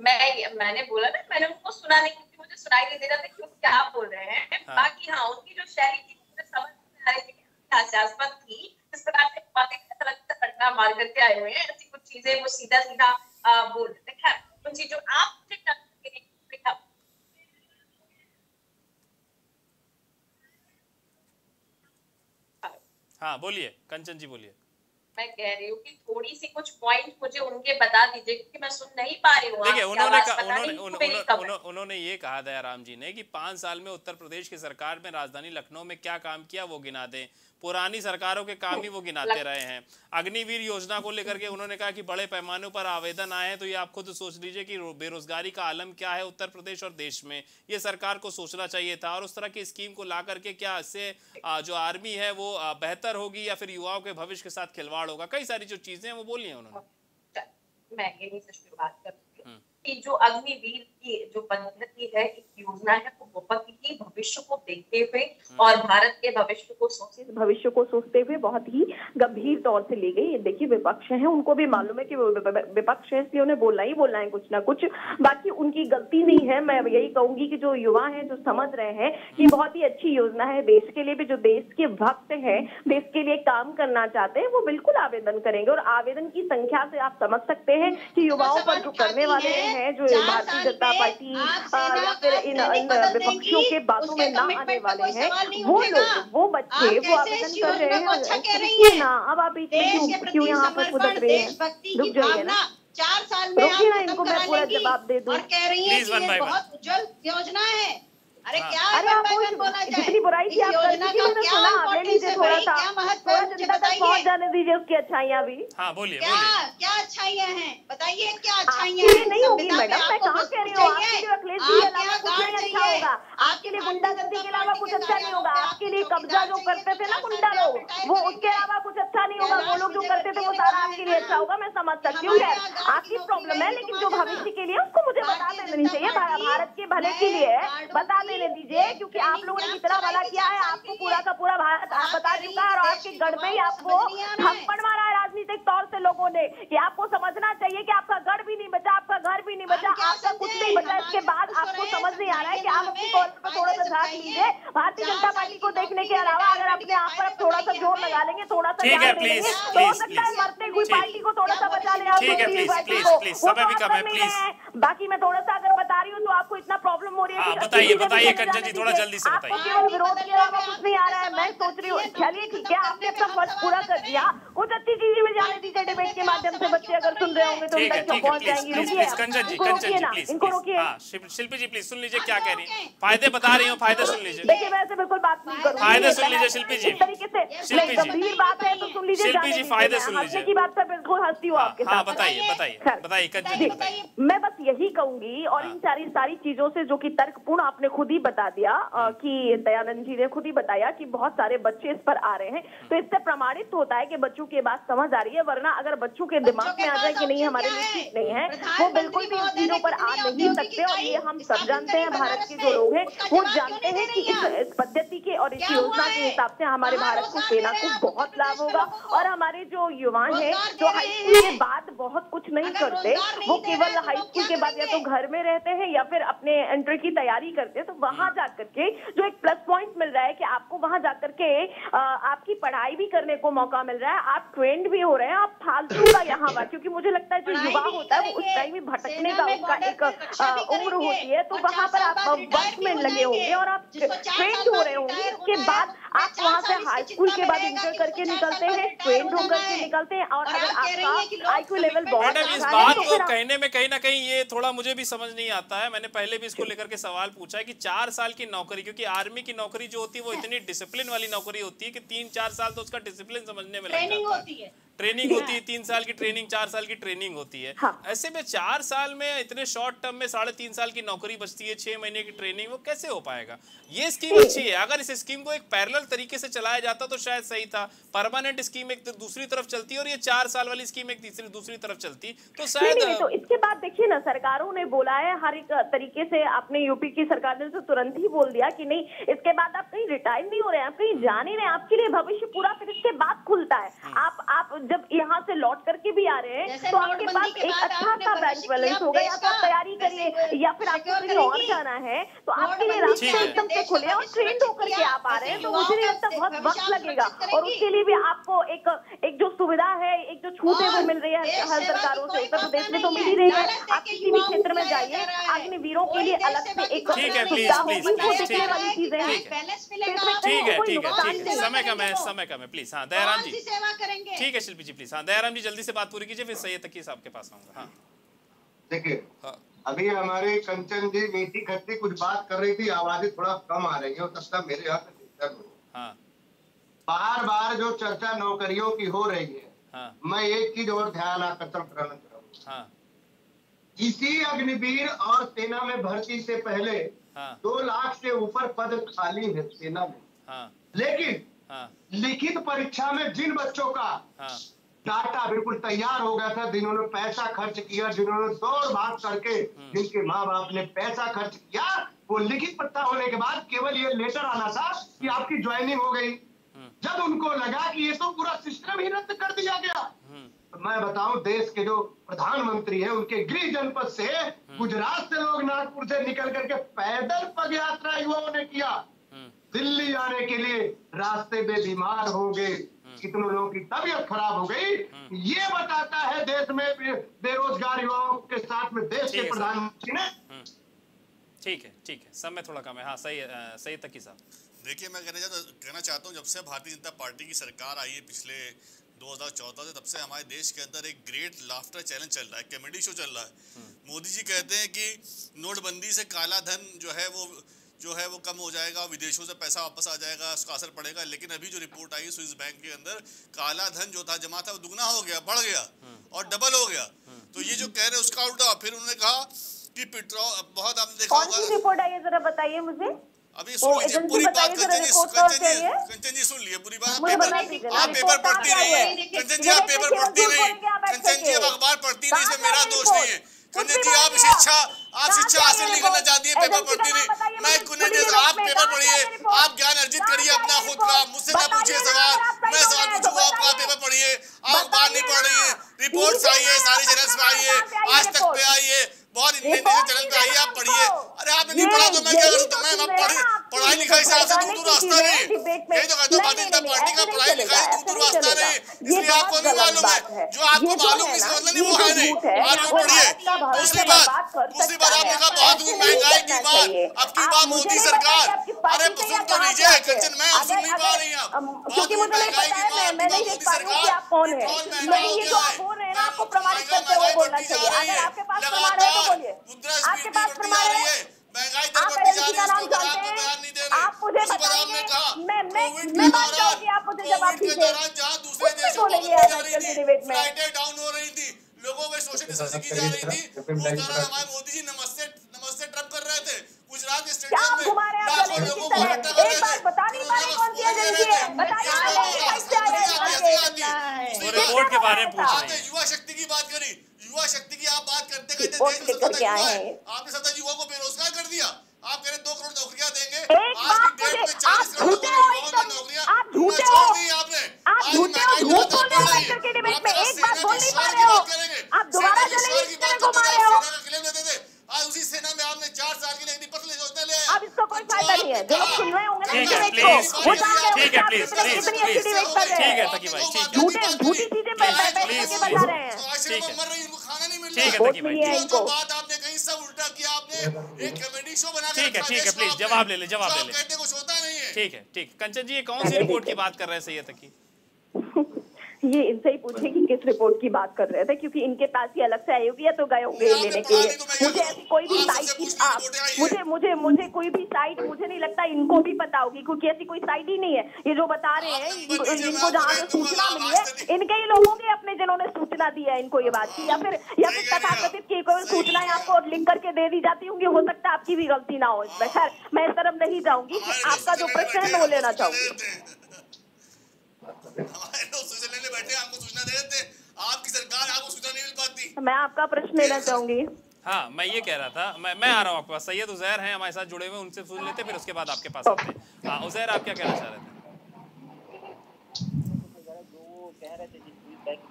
मैं मैंने बोला ना मैंने उनको सुना नहीं क्योंकि मुझे सुनाई नहीं दे रहा था कि वो क्या बोल रहे हैं हाँ। बाकी हाँ उनकी जो शैली थी मुझे समझ में आ रही थी हास्यास्पद थी इस प्रकार से रटना मार करके आए हुए हैं ऐसी कुछ चीज़ें वो सीधा सीधा बोल रहे थे खैर उन चीज़ों आप मुझे टच करके देखा हाँ बोलिए कंचन जी बोलिए। मैं कह रही हूँ कि थोड़ी सी कुछ पॉइंट मुझे उनके बता दीजिए क्योंकि मैं सुन नहीं पा रही हूँ देखिए उन्होंने उन्होंने उन्होंने- उन्होंने- उन्होंने ये कहा दयाराम जी ने कि पाँच साल में उत्तर प्रदेश की सरकार में राजधानी लखनऊ में क्या काम किया वो गिना दें। पुरानी सरकारों के काम ही वो गिनाते रहे हैं। अग्निवीर योजना को लेकर के उन्होंने कहा कि बड़े पैमाने पर आवेदन आए हैं तो ये आप खुद सोच लीजिए कि बेरोजगारी का आलम क्या है उत्तर प्रदेश और देश में। ये सरकार को सोचना चाहिए था और उस तरह की स्कीम को ला करके क्या इससे जो आर्मी है वो बेहतर होगी या फिर युवाओं के भविष्य के साथ खिलवाड़ होगा? कई सारी जो चीज़ें हैं वो बोली हैं उन्होंने। मैं यहीं से शुरुआत करती हूँ हम्म। कि जो अग्निवीर की जो पद्धति है एक योजना है वो बहुत ही भविष्य को देखते हुए हम्म। और भारत के भविष्य को सोचते भविष्य को सोचते हुए बहुत ही गंभीर तौर से ली गई देखिए विपक्ष है उनको भी मालूम है कि विपक्ष है इसलिए उन्हें बोलना ही बोलना है कुछ ना कुछ। बाकी उनकी गलती नहीं है मैं यही कहूँगी कि जो युवा हैं जो समझ रहे हैं कि बहुत ही अच्छी योजना है देश के लिए भी जो देश के भक्त हैं देश के लिए काम करना चाहते हैं वो बिल्कुल आवेदन करेंगे। और आवेदन की संख्या से आप समझ सकते हैं कि युवाओं पर जो करने वाले हैं जो भारतीय जनता पार्टी या फिर इन विपक्षियों के बातों में ना आने वाले पे हैं। वो लोग वो बच्चे वो आवेदन कर रहे हैं अच्छा कह रही रुकिए हैं? ना अब आप क्यों यहाँ पर कुदक रहे हैं? रुक जाइए ना। चार साल में आप ना खत्म इनको मैं पूरा जवाब दे दूँ। और कह रही है कि ये बहुत उज्जवल योजना है। अरे हाँ। क्या अरे अगर आप बोला जाए? जितनी बुराई थी आप कर योजना का मैंने क्या इम्पोर्टेंस है? थोड़ा भाई सा। क्या महत्व है थोड़ा मुझे जनता पहुँच जाने दीजिए उसकी अच्छाइयाँ भी। हाँ बोलिए क्या क्या अच्छाइयाँ हैं? बताइए क्या आपके अच्छाइयाँ हैं? नहीं होगी मैडम मैं आपको कहाँ कुछ कह रही हूँ? आपके लिए अखिलेश जी के अलावा कुछ नहीं अच्छा होगा। आपके लिए गुंडागर्दी के अलावा कुछ अच्छा नहीं होगा। आपके लिए कब्जा जो करते थे ना गुंडा लोग वो उसके अलावा कुछ अच्छा नहीं होगा वो लोग जो करते थे वो सारा आपके लिए अच्छा होगा मैं समझ सकती हूँ आपकी प्रॉब्लम है लेकिन जो भविष्य के लिए उसको मुझे बता देना चाहिए भारत के भले के लिए बता देने दीजिए क्योंकि आप लोगों ने कितना भला किया है आपको पूरा का पूरा भारत आप बता चुका है और आपके गढ़ में ही आपको थप्पड़ मारा है राजनीतिक तौर से लोगों ने कि आपको समझना चाहिए कि आपका गढ़ भी नहीं बचा आपका घर भी नहीं बचा आपका कुछ नहीं बचा। इसके बाद आपको समझ नहीं आ रहा है कि आप अपनी कॉल पर थोड़ा सा झाँक लीजिए। भारतीय जनता पार्टी को देखने के अलावा अगर अपने आप पर थोड़ा सा ज़ोर लगा लेंगे थोड़ा सा ध्यान देंगे, तो हो सकता है मरते हुई पार्टी को थोड़ा सा बचा ले आप है, पार्टी को। समय तो भी कम है, कर बाकी मैं थोड़ा सा अगर बता रही हूँ तो आपको इतना प्रॉब्लम हो रही है हाँ, बताइए, बताइए, कंचन जी, थोड़ा जल्दी से बताइए। केवल विरोध के अलावा कुछ नहीं आ रहा है मैं सोच रही हूँ। चलिए ठीक है आपने अपना फ़र्ज़ पूरा कर दिया। कुछ अच्छी चीज़ें भी जाने दीजिए डिबेट के माध्यम से बच्चे अगर सुन रहे होंगे तो उन तक पहुँच जाएँगी। इनको रोकिए हाँ शिल्प- जी प्लीज़ सुन लीजिए क्या कह रही है। फ़ायदे बता रही हूँ फ़ायदे सुन लीजिए। देखिए मैं ऐसे बिल्कुल बात नहीं करूँगी। फ़ायदे सुन लीजिए, शिल्पी जी। तरीके से। गंभीर बात है तो सुन लीजिए शिल्पी जी, फ़ायदे सुन लीजिए। की बात पर बिल्कुल हंसती हूँ हाँ आपके हाँ साथ। बताइए बताइए बताइए कंचन जी बताइए मैं बस यही कहूँगी और इन सारी सारी चीज़ों से जो कि तर्कपूर्ण आपने खुद ही बता दिया कि दयानंद जी ने खुद ही बताया कि बहुत सारे बच्चे इस पर आ रहे हैं। तो इससे प्रमाणित होता है कि बच्चों की बात समझ आ रही है वरना अगर बच्चों के दिमाग में आ जाए कि नहीं हमारे लिए ठीक नहीं है वो बिल्कुल भी इन चीज़ों पर आ नहीं सकते और ये हम सब जानते हैं भारत के जो लोग हैं वो जानते हैं कि इस, पद्धति के और इस योजना के हिसाब से हमारे भारत को सेना को बहुत लाभ होगा और हमारे जो युवा हैं जो हाई स्कूल के बाद बहुत कुछ नहीं करते वो केवल हाई स्कूल के बाद या तो घर में रहते हैं या फिर अपने एंट्री की तैयारी करते हैं तो वहाँ जाकर के जो एक प्लस पॉइंट मिल रहा है कि आपको वहाँ जाकर के आपकी पढ़ाई भी करने को मौका मिल रहा है आप ट्रेंड भी हो रहे हैं आप फालतू का यहाँ पर क्योंकि मुझे लगता है जो युवा होता है वो उस टाइम में भटकने का उसका एक उम्र होती है तो वहाँ पर आप वर्कमैन लगे होंगे और आप ट्रेंड हो रहे होंगे इसके बाद आप वहाँ से हाई स्कूल के बाद इंटर करके निकलते हैं ट्रेन होकर के निकलते हैं और अगर आपका आईक्यू लेवल बहुत मैडम इस अच्छा बात तो को कहने में कहीं ना कहीं ये थोड़ा मुझे भी समझ नहीं आता है। मैंने पहले भी इसको लेकर के सवाल पूछा है की चार साल की नौकरी क्योंकि आर्मी की नौकरी जो होती है वो इतनी डिसिप्लिन वाली नौकरी होती है की तीन चार साल तो उसका डिसिप्लिन समझने में लग जाता है। ट्रेनिंग होती है तीन साल की ट्रेनिंग चार साल की ट्रेनिंग होती है। हाँ। ऐसे में चार साल में इतने शॉर्ट टर्म में साढ़े तीन साल की नौकरी बचती है छह महीने की ट्रेनिंग वो कैसे हो पाएगा? ये स्कीम अच्छी है। अगर इस स्कीम को एक पैरेलल तरीके से चलाया जाता तो शायद सही था। परमानेंट स्कीम एक दूसरी तरफ़ चलती और ये चार साल वाली स्कीम एक तीसरी दूसरी तरफ़ चलती। तो शायद तो इसके बाद देखिए ना सरकारों ने बोला है हर एक तरीके से आपने यूपी की सरकार ने तो तुरंत ही बोल दिया कि नहीं इसके बाद आप कहीं रिटायर नहीं हो रहे हैं आप कहीं जाने नहीं रहे आपके लिए भविष्य पूरा फिर इसके बाद खुलता है। आप आप जब यहाँ से लौट करके भी आ रहे हैं तो आपके पास एक अच्छा सा बैंक बैलेंस होगा या तो आप तैयारी करिए या फिर आपको कहीं और जाना है तो आपके लिए रास्ते एकदम से खुले और ट्रेन होकर के आप आ रहे हैं तो मुझे नहीं लगता बहुत वक्त लगेगा और उसके लिए भी आपको एक एक जो सुविधा है एक जो छूटें वो मिल रही है हर सरकारों से उत्तर प्रदेश में तो मिल ही है। रही है आप किसी भी क्षेत्र में जाइए है। अग्निवीरों के लिए अलग से एक है, सुविधा होगी वो ठीक दिखने है, वाली चीज़ें हैं ठीक है। ठीक है है है समय कम है समय कम है प्लीज़ हाँ दयाराम जी सेवा करेंगे ठीक है शिल्पी जी प्लीज़ हाँ दयाराम जी जल्दी से बात पूरी कीजिए फिर सैयद तकी साहब के पास आऊँगा। हाँ। देखिए हाँ। अभी हमारे कंचन जी मीठी खट्टी कुछ बात कर रही थी आवाज़ें थोड़ा कम आ रही है हो सकता मेरे यहाँ डिस्टर्ब हो हाँ। बार बार जो चर्चा नौकरियों की हो रही है हाँ। मैं एक चीज़ और ध्यान आकर्षण कराना चाहूँगा। हाँ। इसी अग्निवीर और सेना में भर्ती से पहले हाँ। दो लाख से ऊपर पद खाली है सेना में। हाँ। लेकिन लिखित परीक्षा में जिन बच्चों का हाँ। डाटा बिल्कुल तैयार हो गया था जिन्होंने पैसा खर्च किया जिन्होंने दौड़ भाग करके जिनके माँ बाप ने पैसा खर्च किया वो लिखित पत्ता होने के बाद केवल ये लेटर आना था कि आपकी ज्वाइनिंग हो गई। जब उनको लगा कि ये तो पूरा सिस्टम ही रद्द कर दिया गया तो मैं बताऊँ देश के जो प्रधानमंत्री हैं उनके गृह जनपद से गुजरात से लोग नागपुर से निकल करके पैदल पद यात्रा युवाओं ने किया। दिल्ली आने के लिए रास्ते में बीमार हो गए। कितने लोगों की तबीयत खराब हो गई। ये बताता है देश में बेरोजगार युवाओं के साथ में देश के प्रधानमंत्री ने। ठीक है ठीक है। समय थोड़ा कम है। हाँ सही अ, सही तकी साहब देखिए मैं कहना चाहता कहना चाहता हूँ जब से भारतीय जनता पार्टी की सरकार आई है पिछले 2014 से तब से हमारे देश के अंदर एक ग्रेट लाफ्टर चैलेंज चल रहा है कॉमेडी शो चल रहा है। मोदी जी कहते हैं कि नोटबंदी से काला धन जो है वो जो है वो कम हो जाएगा विदेशों से पैसा वापस आ जाएगा उसका असर पड़ेगा। लेकिन अभी जो रिपोर्ट आई स्विस बैंक के अंदर काला धन जो था जमा था वो दुगना हो गया बढ़ गया और डबल हो गया। तो ये जो कह रहे उसका उल्टा। फिर उन्होंने कहा कि पेट्रोल बहुत आपने देखा होगा। रिपोर्ट आई है जरा बताइए मुझे? अभी सुन लीजिए पूरी बात कंचन जी कंचन जी कंचन जी सुन लिए पूरी बात। पेपर आप पेपर पढ़ती है? कंचन जी आप पेपर पढ़ती बैठ कंचन जी आप अखबार पढ़ती नहीं इसमें मेरा दोष नहीं है। जी आप शिक्षा आप। शिक्षा हासिल नहीं करना चाहती है पेपर पढ़ती नहीं। मैं कुने आप पेपर पढ़िए। आप ज्ञान अर्जित करिए अपना खुद का मुझसे ना पूछिए सवाल। मैं सवाल तो पूछूँगा आप आप पेपर पढ़िए। आप अखबार नहीं पढ़ रही है। रिपोर्ट्स आई है सारी चैनल्स पे आई है आज तक पे आई है बहुत इंडियन चैनल पे आई है आप पढ़िए। अरे आपने नहीं पढ़ा तो मैं क्या करूँ? तो मैं मैं पढ़ी पढ़ाई लिखाई से आपसे दूर दूर रास्ता नहीं। ये जो कहते हो भारतीय जनता पार्टी का पढ़ाई लिखाई दूर दूर रास्ता नहीं। इसलिए आपको नहीं मालूम है जो आपको मालूम इसका मतलब नहीं वो है नहीं। आज वो पढ़िए। दूसरी बात दूसरी बात आपने कहा बहुत महँगाई की बात अब की बात मोदी सरकार? अरे सुन तो लीजिए कंचन मैं सुन नहीं पा रही आप क्योंकि मुझे नहीं पता है मैं मैं नहीं देख पा रही हूँ कि आप कौन है। नहीं ये जो आप बोल रहे हैं ना आपको प्रमाणित करते हुए बोलना चाहिए अगर आपके पास प्रमाण है। तो बोलिए आपके पास प्रमाण है महँगाई दर बढ़ती जा रही है नाम उसके ऊपर जानते। बयान नहीं दे रहे। हैं आप मुझे कहा मैं मैं कोविड मैं के बात दौरान चाहूँगी आप मुझे जवाब कोविड के दीजिए। दौरान जहाँ दूसरे देशों को जा रही थी? फ्लाइटें डाउन हो रही थी। लोगों में सोशल डिस्टेंसिंग की जा रही थी। उस दौरान हमारे मोदी जी नमस्ते नमस्ते ट्रंप कर रहे थे। गुजरात स्टेडियम में आप लाखों लोगों को इकट्ठा कर रहे थे। बता नहीं पा रहे कौन सी एजेंसी है? बताइए आप कैसे आ रहे हैं? रिपोर्ट के बारे में पूछ रहे हैं। युवा शक्ति की बात करी। युवा शक्ति की आप बात करते करते देश में सबसे युवा आए है। आपने सत्ता युवा को बेरोजगार कर दिया। आप कह रहे दो करोड़ नौकरियाँ देंगे। एक आज बात की डेट में चालीस आप करोड़ हो नौकरियाँ छोड़ हो। दी आपने। आज हो। महँगाई बढ़ रही हो। है आप बात सेना बोल के नहीं पा रहे की हो बात करेंगे। आप दोबारा सेना के जलेबी की की तरह बात घुमा करते रहे थे हो। सेना का क्लेम लेते थे आज उसी सेना में आपने चार साल की योजना ले आया। अब इसका कोई फ़ायदा नहीं है। जो लोग सुन रहे होंगे ठीक है, होंगे ठीक है, कर रहे ठीक है हैं तकी भाई ठीक है। मिली है इनको। बात आपने कही सब उल्टा किया आपने। एक कॉमेडी शो बना ठीक है ठीक है प्लीज़ जवाब ले ले जवाब ले ले। कहते कुछ होता नहीं ठीक है ठीक है। कंचन जी ये कौन सी रिपोर्ट की बात कर रहे हैं सैयद की? ये इनसे ही पूछे कि किस रिपोर्ट की बात कर रहे थे क्योंकि इनके पास ही अलग से आयोगी है तो गए होंगे लेने के लिए। मुझे ऐसी कोई भी साइट आप मुझे मुझे मुझे कोई भी साइट मुझे नहीं लगता इनको भी पता होगी क्योंकि ऐसी कोई साइट ही नहीं है। ये जो बता रहे हैं इनको जहाँ से सूचना मिली है इनके ही लोगों के अपने जिन्होंने सूचना दी है इनको ये बात की या फिर या फिर तथाकथित की कोई सूचनाएँ आपको लिंक करके दे दी जाती होंगी हो सकता है आपकी भी गलती ना हो इसमें खैर मैं इस तरफ़ नहीं जाऊँगी आपका जो प्रश्न है मैं वो लेना चाहूँगी। में बैठे हमको सूचना दे देते। आपकी सरकार आपको सूचना नहीं मिल पाती मैं आपका प्रश्न लेना चाहूँगी। हाँ मैं ये कह रहा था मैं मैं आ रहा हूँ आपके पास। सैयद उजैर हैं हमारे साथ जुड़े हुए उनसे सुन लेते फिर उसके बाद आपके पास आते हैं। हाँ उजैर आप क्या कहना चाह रहे थे?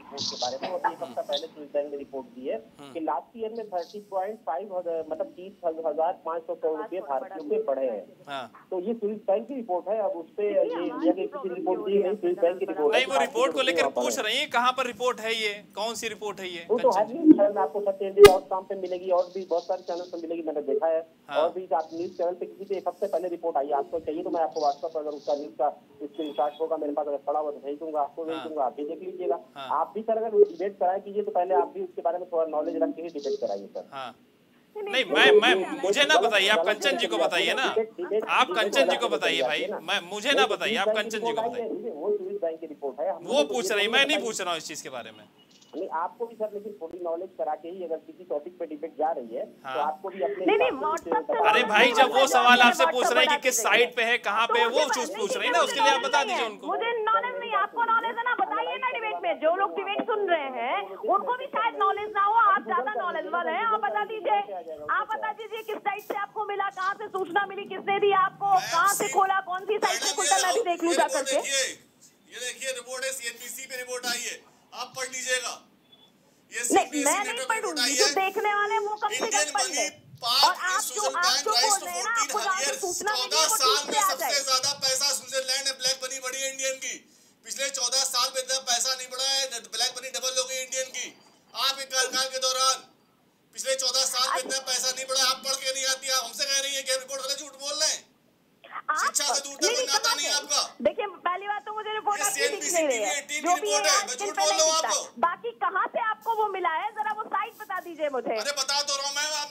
रिपोर्ट के बारे में वो अभी एक हफ़्ता पहले स्विस बैंक ने रिपोर्ट दी है कि लास्ट ईयर में थर्टी पॉइंट फाइव मतलब तीस हज़ार पाँच सौ करोड़ रुपए भारतीयों के बढ़े हैं। हाँ। तो ये स्विस बैंक की रिपोर्ट है अब उस पे ये इंडिया की किसी रिपोर्ट दी नहीं स्विस बैंक की रिपोर्ट नहीं वो रिपोर्ट को लेकर पूछ रही है कहाँ पर रिपोर्ट है ये? कौन सी रिपोर्ट है ये? वो तो हर न्यूज़ चैनल आपको सत्य और काम पे मिलेगी और भी बहुत सारे चैनल पे मिलेगी मैंने देखा है। हाँ। और भी आप न्यूज़ चैनल पे किसी एक हफ़्ते पहले रिपोर्ट आई आपको चाहिए तो मैं आपको व्हाट्सएप पर अगर उसका न्यूज़ का स्क्रीन शॉट होगा मेरे पास अगर पड़ा हुआ तो भेज दूँगा आपको भेज हाँ। दूँगा आप भी देख लीजिएगा। आप भी सर अगर डिबेट कराए कीजिए तो पहले आप भी उसके बारे में थोड़ा नॉलेज रख के ही डिबेट कराइए सर। हाँ। नहीं मैं मैं मुझे ना बताइए आप कंचन जी को बताइए ना। आप कंचन जी को बताइए भाई। मैं मुझे ना बताइए आप कंचन जी को बताइए। है। वो पूछ रही मैं नहीं पूछ रहा हूँ इस चीज़ के बारे में। नहीं आपको भी सर लेकिन थोड़ी नॉलेज करा के ही अगर किसी टॉपिक पे डिबेट जा रही है हाँ। तो हाँ। आपको भी अपने नहीं, नहीं, अरे भाई जब वो सवाल आपसे पूछ रहे हैं कि किस। साइट पे है कहाँ पे तो वो मुझे चूज़ पूछ रही है ना उसके लिए आप बता दीजिए उनको मुझे नॉलेज नहीं आपको नॉलेज है ना बताइए ना डिबेट में जो लोग डिबेट सुन रहे हैं उनको भी शायद नॉलेज ना हो आप ज़्यादा नॉलेजबल हैं आप बता दीजिए आप बता दीजिए किस साइड से आपको मिला कहाँ से सूचना मिली किसने दी आपको कहाँ से खोला कौन सी साइड से खुलता मैं भी देख लूँ जा करके ये देखिए रिपोर्ट है सीएनबीसी पे रिपोर्ट आई है आप पढ़ लीजिएगा ये मैं नहीं पढ़ूँगी जो देखने वाले वो कम से कम पढ़ ले और आप जो आप जो बोल रहे हैं ना आपको जहाँ सूचना मिली वो साल में सबसे ज़्यादा पैसा स्विट्जरलैंड में ब्लैक बढ़ी है इंडियन की। पिछले चौदह साल में इतना पैसा नहीं बढ़ा है ब्लैक मनी डबल हो गई इंडियन की। आपके कार्यकाल के दौरान पिछले चौदह साल में इतना पैसा नहीं बढ़ा आप पढ़ के नहीं आती आप हमसे कह रही है कि रिपोर्ट वाले झूठ बोल रहे हैं। आप शिक्षा से दूर तक नाता नहीं, नहीं। आपका। देखिए पहली बात तो मुझे रिपोर्ट आपकी दिख नहीं रही है। जो भी है आज मैं दिन झूठ बोल रहा आपको। बाकी कहाँ से आपको वो मिला है? जरा वो साइट बता दीजिए मुझे। अरे बता तो रहा हूँ मैं आप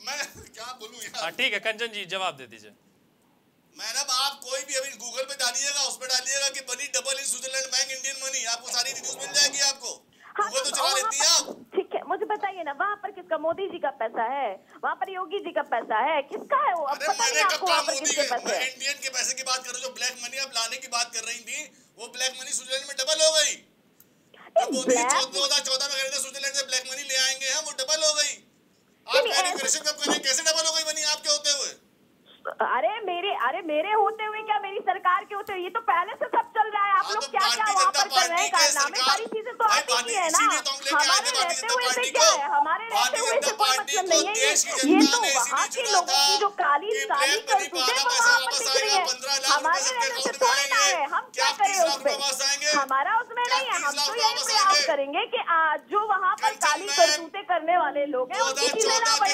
मैं क्या बोलूँ हाँ यार ठीक है कंचन जी जवाब दे दीजिए। मैडम आप कोई भी अभी गूगल पे डालिएगा उस पर डालिएगा कि बनी double in Switzerland bank Indian money आपको सारी न्यूज़ मिल जाएगी आपको। हाँ, गूगल तो तो चला लेती है आप। बताइए ना वहाँ पर किसका? मोदी जी का पैसा है। वहाँ पर योगी जी का पैसा है। किसका है वो? अब पता नहीं आपको वहाँ पर किसके पैसे है। इंडियन के पैसे की बात कर रहे हूँ जो ब्लैक मनी आप लाने की बात कर रही थी वो ब्लैक मनी स्विट्जरलैंड में डबल हो गई। मोदी दो हज़ार चौदह में कह रहे थे स्विट्जरलैंड से ब्लैक मनी ले आएँगे हम वो डबल हो गई। आप कैसे डबल हो गई मनी आपके होते हुए? अरे मेरे अरे मेरे होते हुए क्या मेरी सरकार के होते हुए? ये तो पहले से सब चल रहा है। आप हाँ, लोग तो क्या क्या वहाँ पर कर रहे हैं? कारनामे सारी चीज़ें तो आप ही है ना। तो हमारे रहते हुए से क्या है? हमारे रहते हुए से कोई मतलब नहीं है। ये ये तो वहाँ के लोगों की जो काली काली ब्लैक कर चुके का वो वहाँ पर दिख रही है। हमारे रहने से थोड़ी ना है। हम क्या करें उसमें? हमारा उसमें नहीं है। हम तो यही प्रयास करेंगे की आज जो वहाँ पर काली करतूते करने वाले लोग हैं उनकी चीज़ें ना के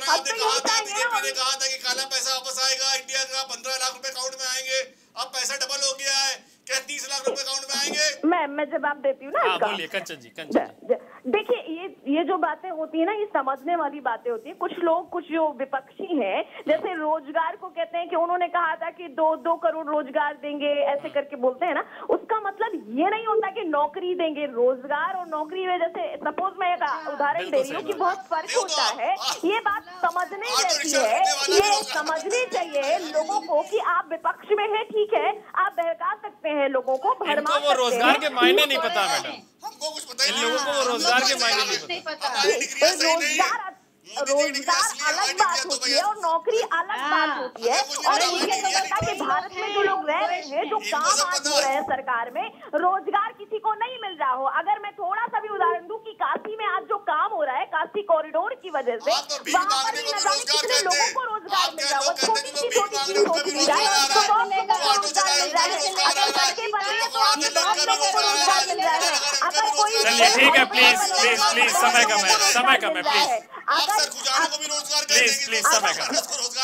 हम तो यही कहा था चाहेंगे ना वापस आएगा इंडिया का पंद्रह लाख रुपए अकाउंट में आएँगे। अब पैसा डबल हो गया है क्या तीस लाख रुपए अकाउंट में आएँगे? मैं मैं जवाब देती हूँ ना हाँ बोलिए कंचन जी कंचन देखिए ये ये जो बातें होती है ना ये समझने वाली बातें होती है। कुछ लोग कुछ जो विपक्षी हैं जैसे रोज़गार को कहते हैं कि उन्होंने कहा था कि दो दो करोड़ रोज़गार देंगे ऐसे करके बोलते हैं ना उसका मतलब ये नहीं होता कि नौकरी देंगे। रोज़गार और नौकरी में जैसे सपोज़ मैं एक उदाहरण दे रही हूँ कि बहुत फ़र्क होता है। ये बात समझने जैसी है। ये समझनी चाहिए लोगों को कि आप विपक्ष में है ठीक है आप बहका सकते हैं लोगों को भरमा रोज़गार के मायने नहीं पता मैडम। हमको कुछ पता ही नहीं लोगों को वो रोज़गार के मायने नहीं पता। रोज़गार रोज़गार अलग बात तो होती है और नौकरी अलग बात होती है। और पता, ये तो पता कि भारत में जो लोग रह रहे हैं जो काम आज हो रहे हैं सरकार में रोज़गार किसी को नहीं मिल रहा हो। अगर मैं थोड़ा सा भी उदाहरण दूँ कि काशी में आज जो काम हो रहा है काशी कॉरिडोर की वजह से तो वहाँ पर न जाने कितने लोगों को रोज़गार मिल रहा हो छोटी सी छोटी मांग सी रहे हैं, सोच उनका दी भी जाए तो आ रहा है। बहुत लोगों को रोज़गार मिल रहा है। अगर सड़कें बन रही है। है तो आप लोगों को रोज़गार मिल रहा है। अगर कोई कोई ठीक है। प्लीज़ प्लीज़ प्लीज़ समय कम है। समय कम है। प्लीज़ अगर प्लीज़ प्लीज़ समय कम है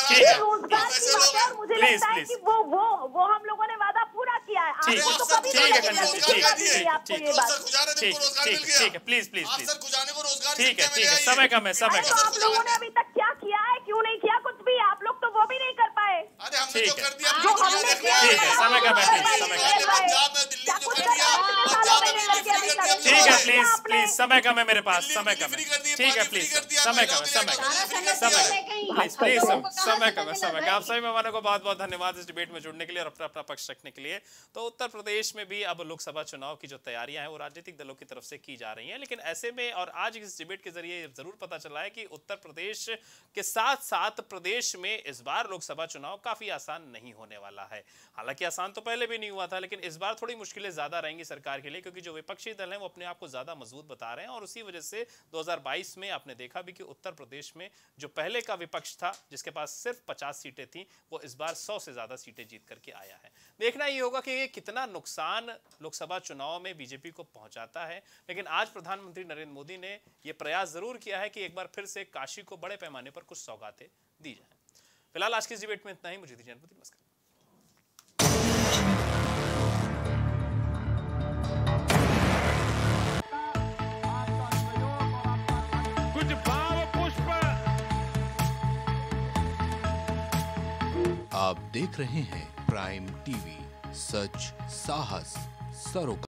ठीक है। रोज़गार की है प्लीज़ प्लीज़ वो वो वो हम लोगों ने वादा पूरा किया है। ठीक। तो ठीक है ठीक कि ठीक ठीक ठीक ठीक ठीक है। प्लीज़ प्लीज़ प्लीज़ ठीक है ठीक है। समय कम है समय अरे तो कम आप लोगों ने अभी तक क्या किया है? क्यों नहीं किया कुछ भी आप लोग तो वो भी नहीं कर पाए ठीक है। जो हमने किया ठीक है समय कम है प्लीज़ समय कम ठीक है प्लीज़ प्लीज़ समय कम है मेरे पास समय कम है। ठीक है प्लीज़ समय कम है समय समय प्लीज़ प्लीज़ समय कम है समय कम आप सभी मेहमानों को बहुत बहुत धन्यवाद इस डिबेट में जुड़ने के लिए और अपना अपना पक्ष रखने के लिए। तो उत्तर प्रदेश में भी अब लोकसभा चुनाव की जो तैयारियाँ हैं वो राजनीतिक दलों की तरफ़ से की जा रही हैं लेकिन ऐसे में और आज इस डिबेट के ज़रिए ज़रूर पता चला है कि उत्तर प्रदेश के साथ साथ प्रदेश में इस बार लोकसभा चुनाव काफ़ी आसान नहीं होने वाला है। हालाँकि आसान तो पहले भी नहीं हुआ था, लेकिन इस बार थोड़ी मुश्किलें ज़्यादा रहेंगी सरकार के लिए, क्योंकि जो विपक्षी दल हैं वो अपने आप को ज़्यादा मज़बूत बता रहे हैं, और उसी वजह से 2022 में आपने देखा भी कि उत्तर प्रदेश में जो पहले का विपक्ष था, जिसके पास सिर्फ़ 50 सीटें थी, वो इस बार सौ से ज़्यादा सीटें जीत करके आया है। देखना ये होगा कि ये कितना नुकसान लोकसभा चुनाव में बीजेपी को पहुंचाता है, लेकिन आज प्रधानमंत्री नरेंद्र मोदी ने ये प्रयास ज़रूर किया है कि एक बार फिर से काशी को बड़े पैमाने पर कुछ सौगातें दी जाए। फ़िलहाल आज की इस डिबेट में इतना ही। मुझे दीजिए अनुमति नमस्कार। कुछ भाव पुष्प। आप देख रहे हैं प्राइम टीवी सच साहस सरोकार।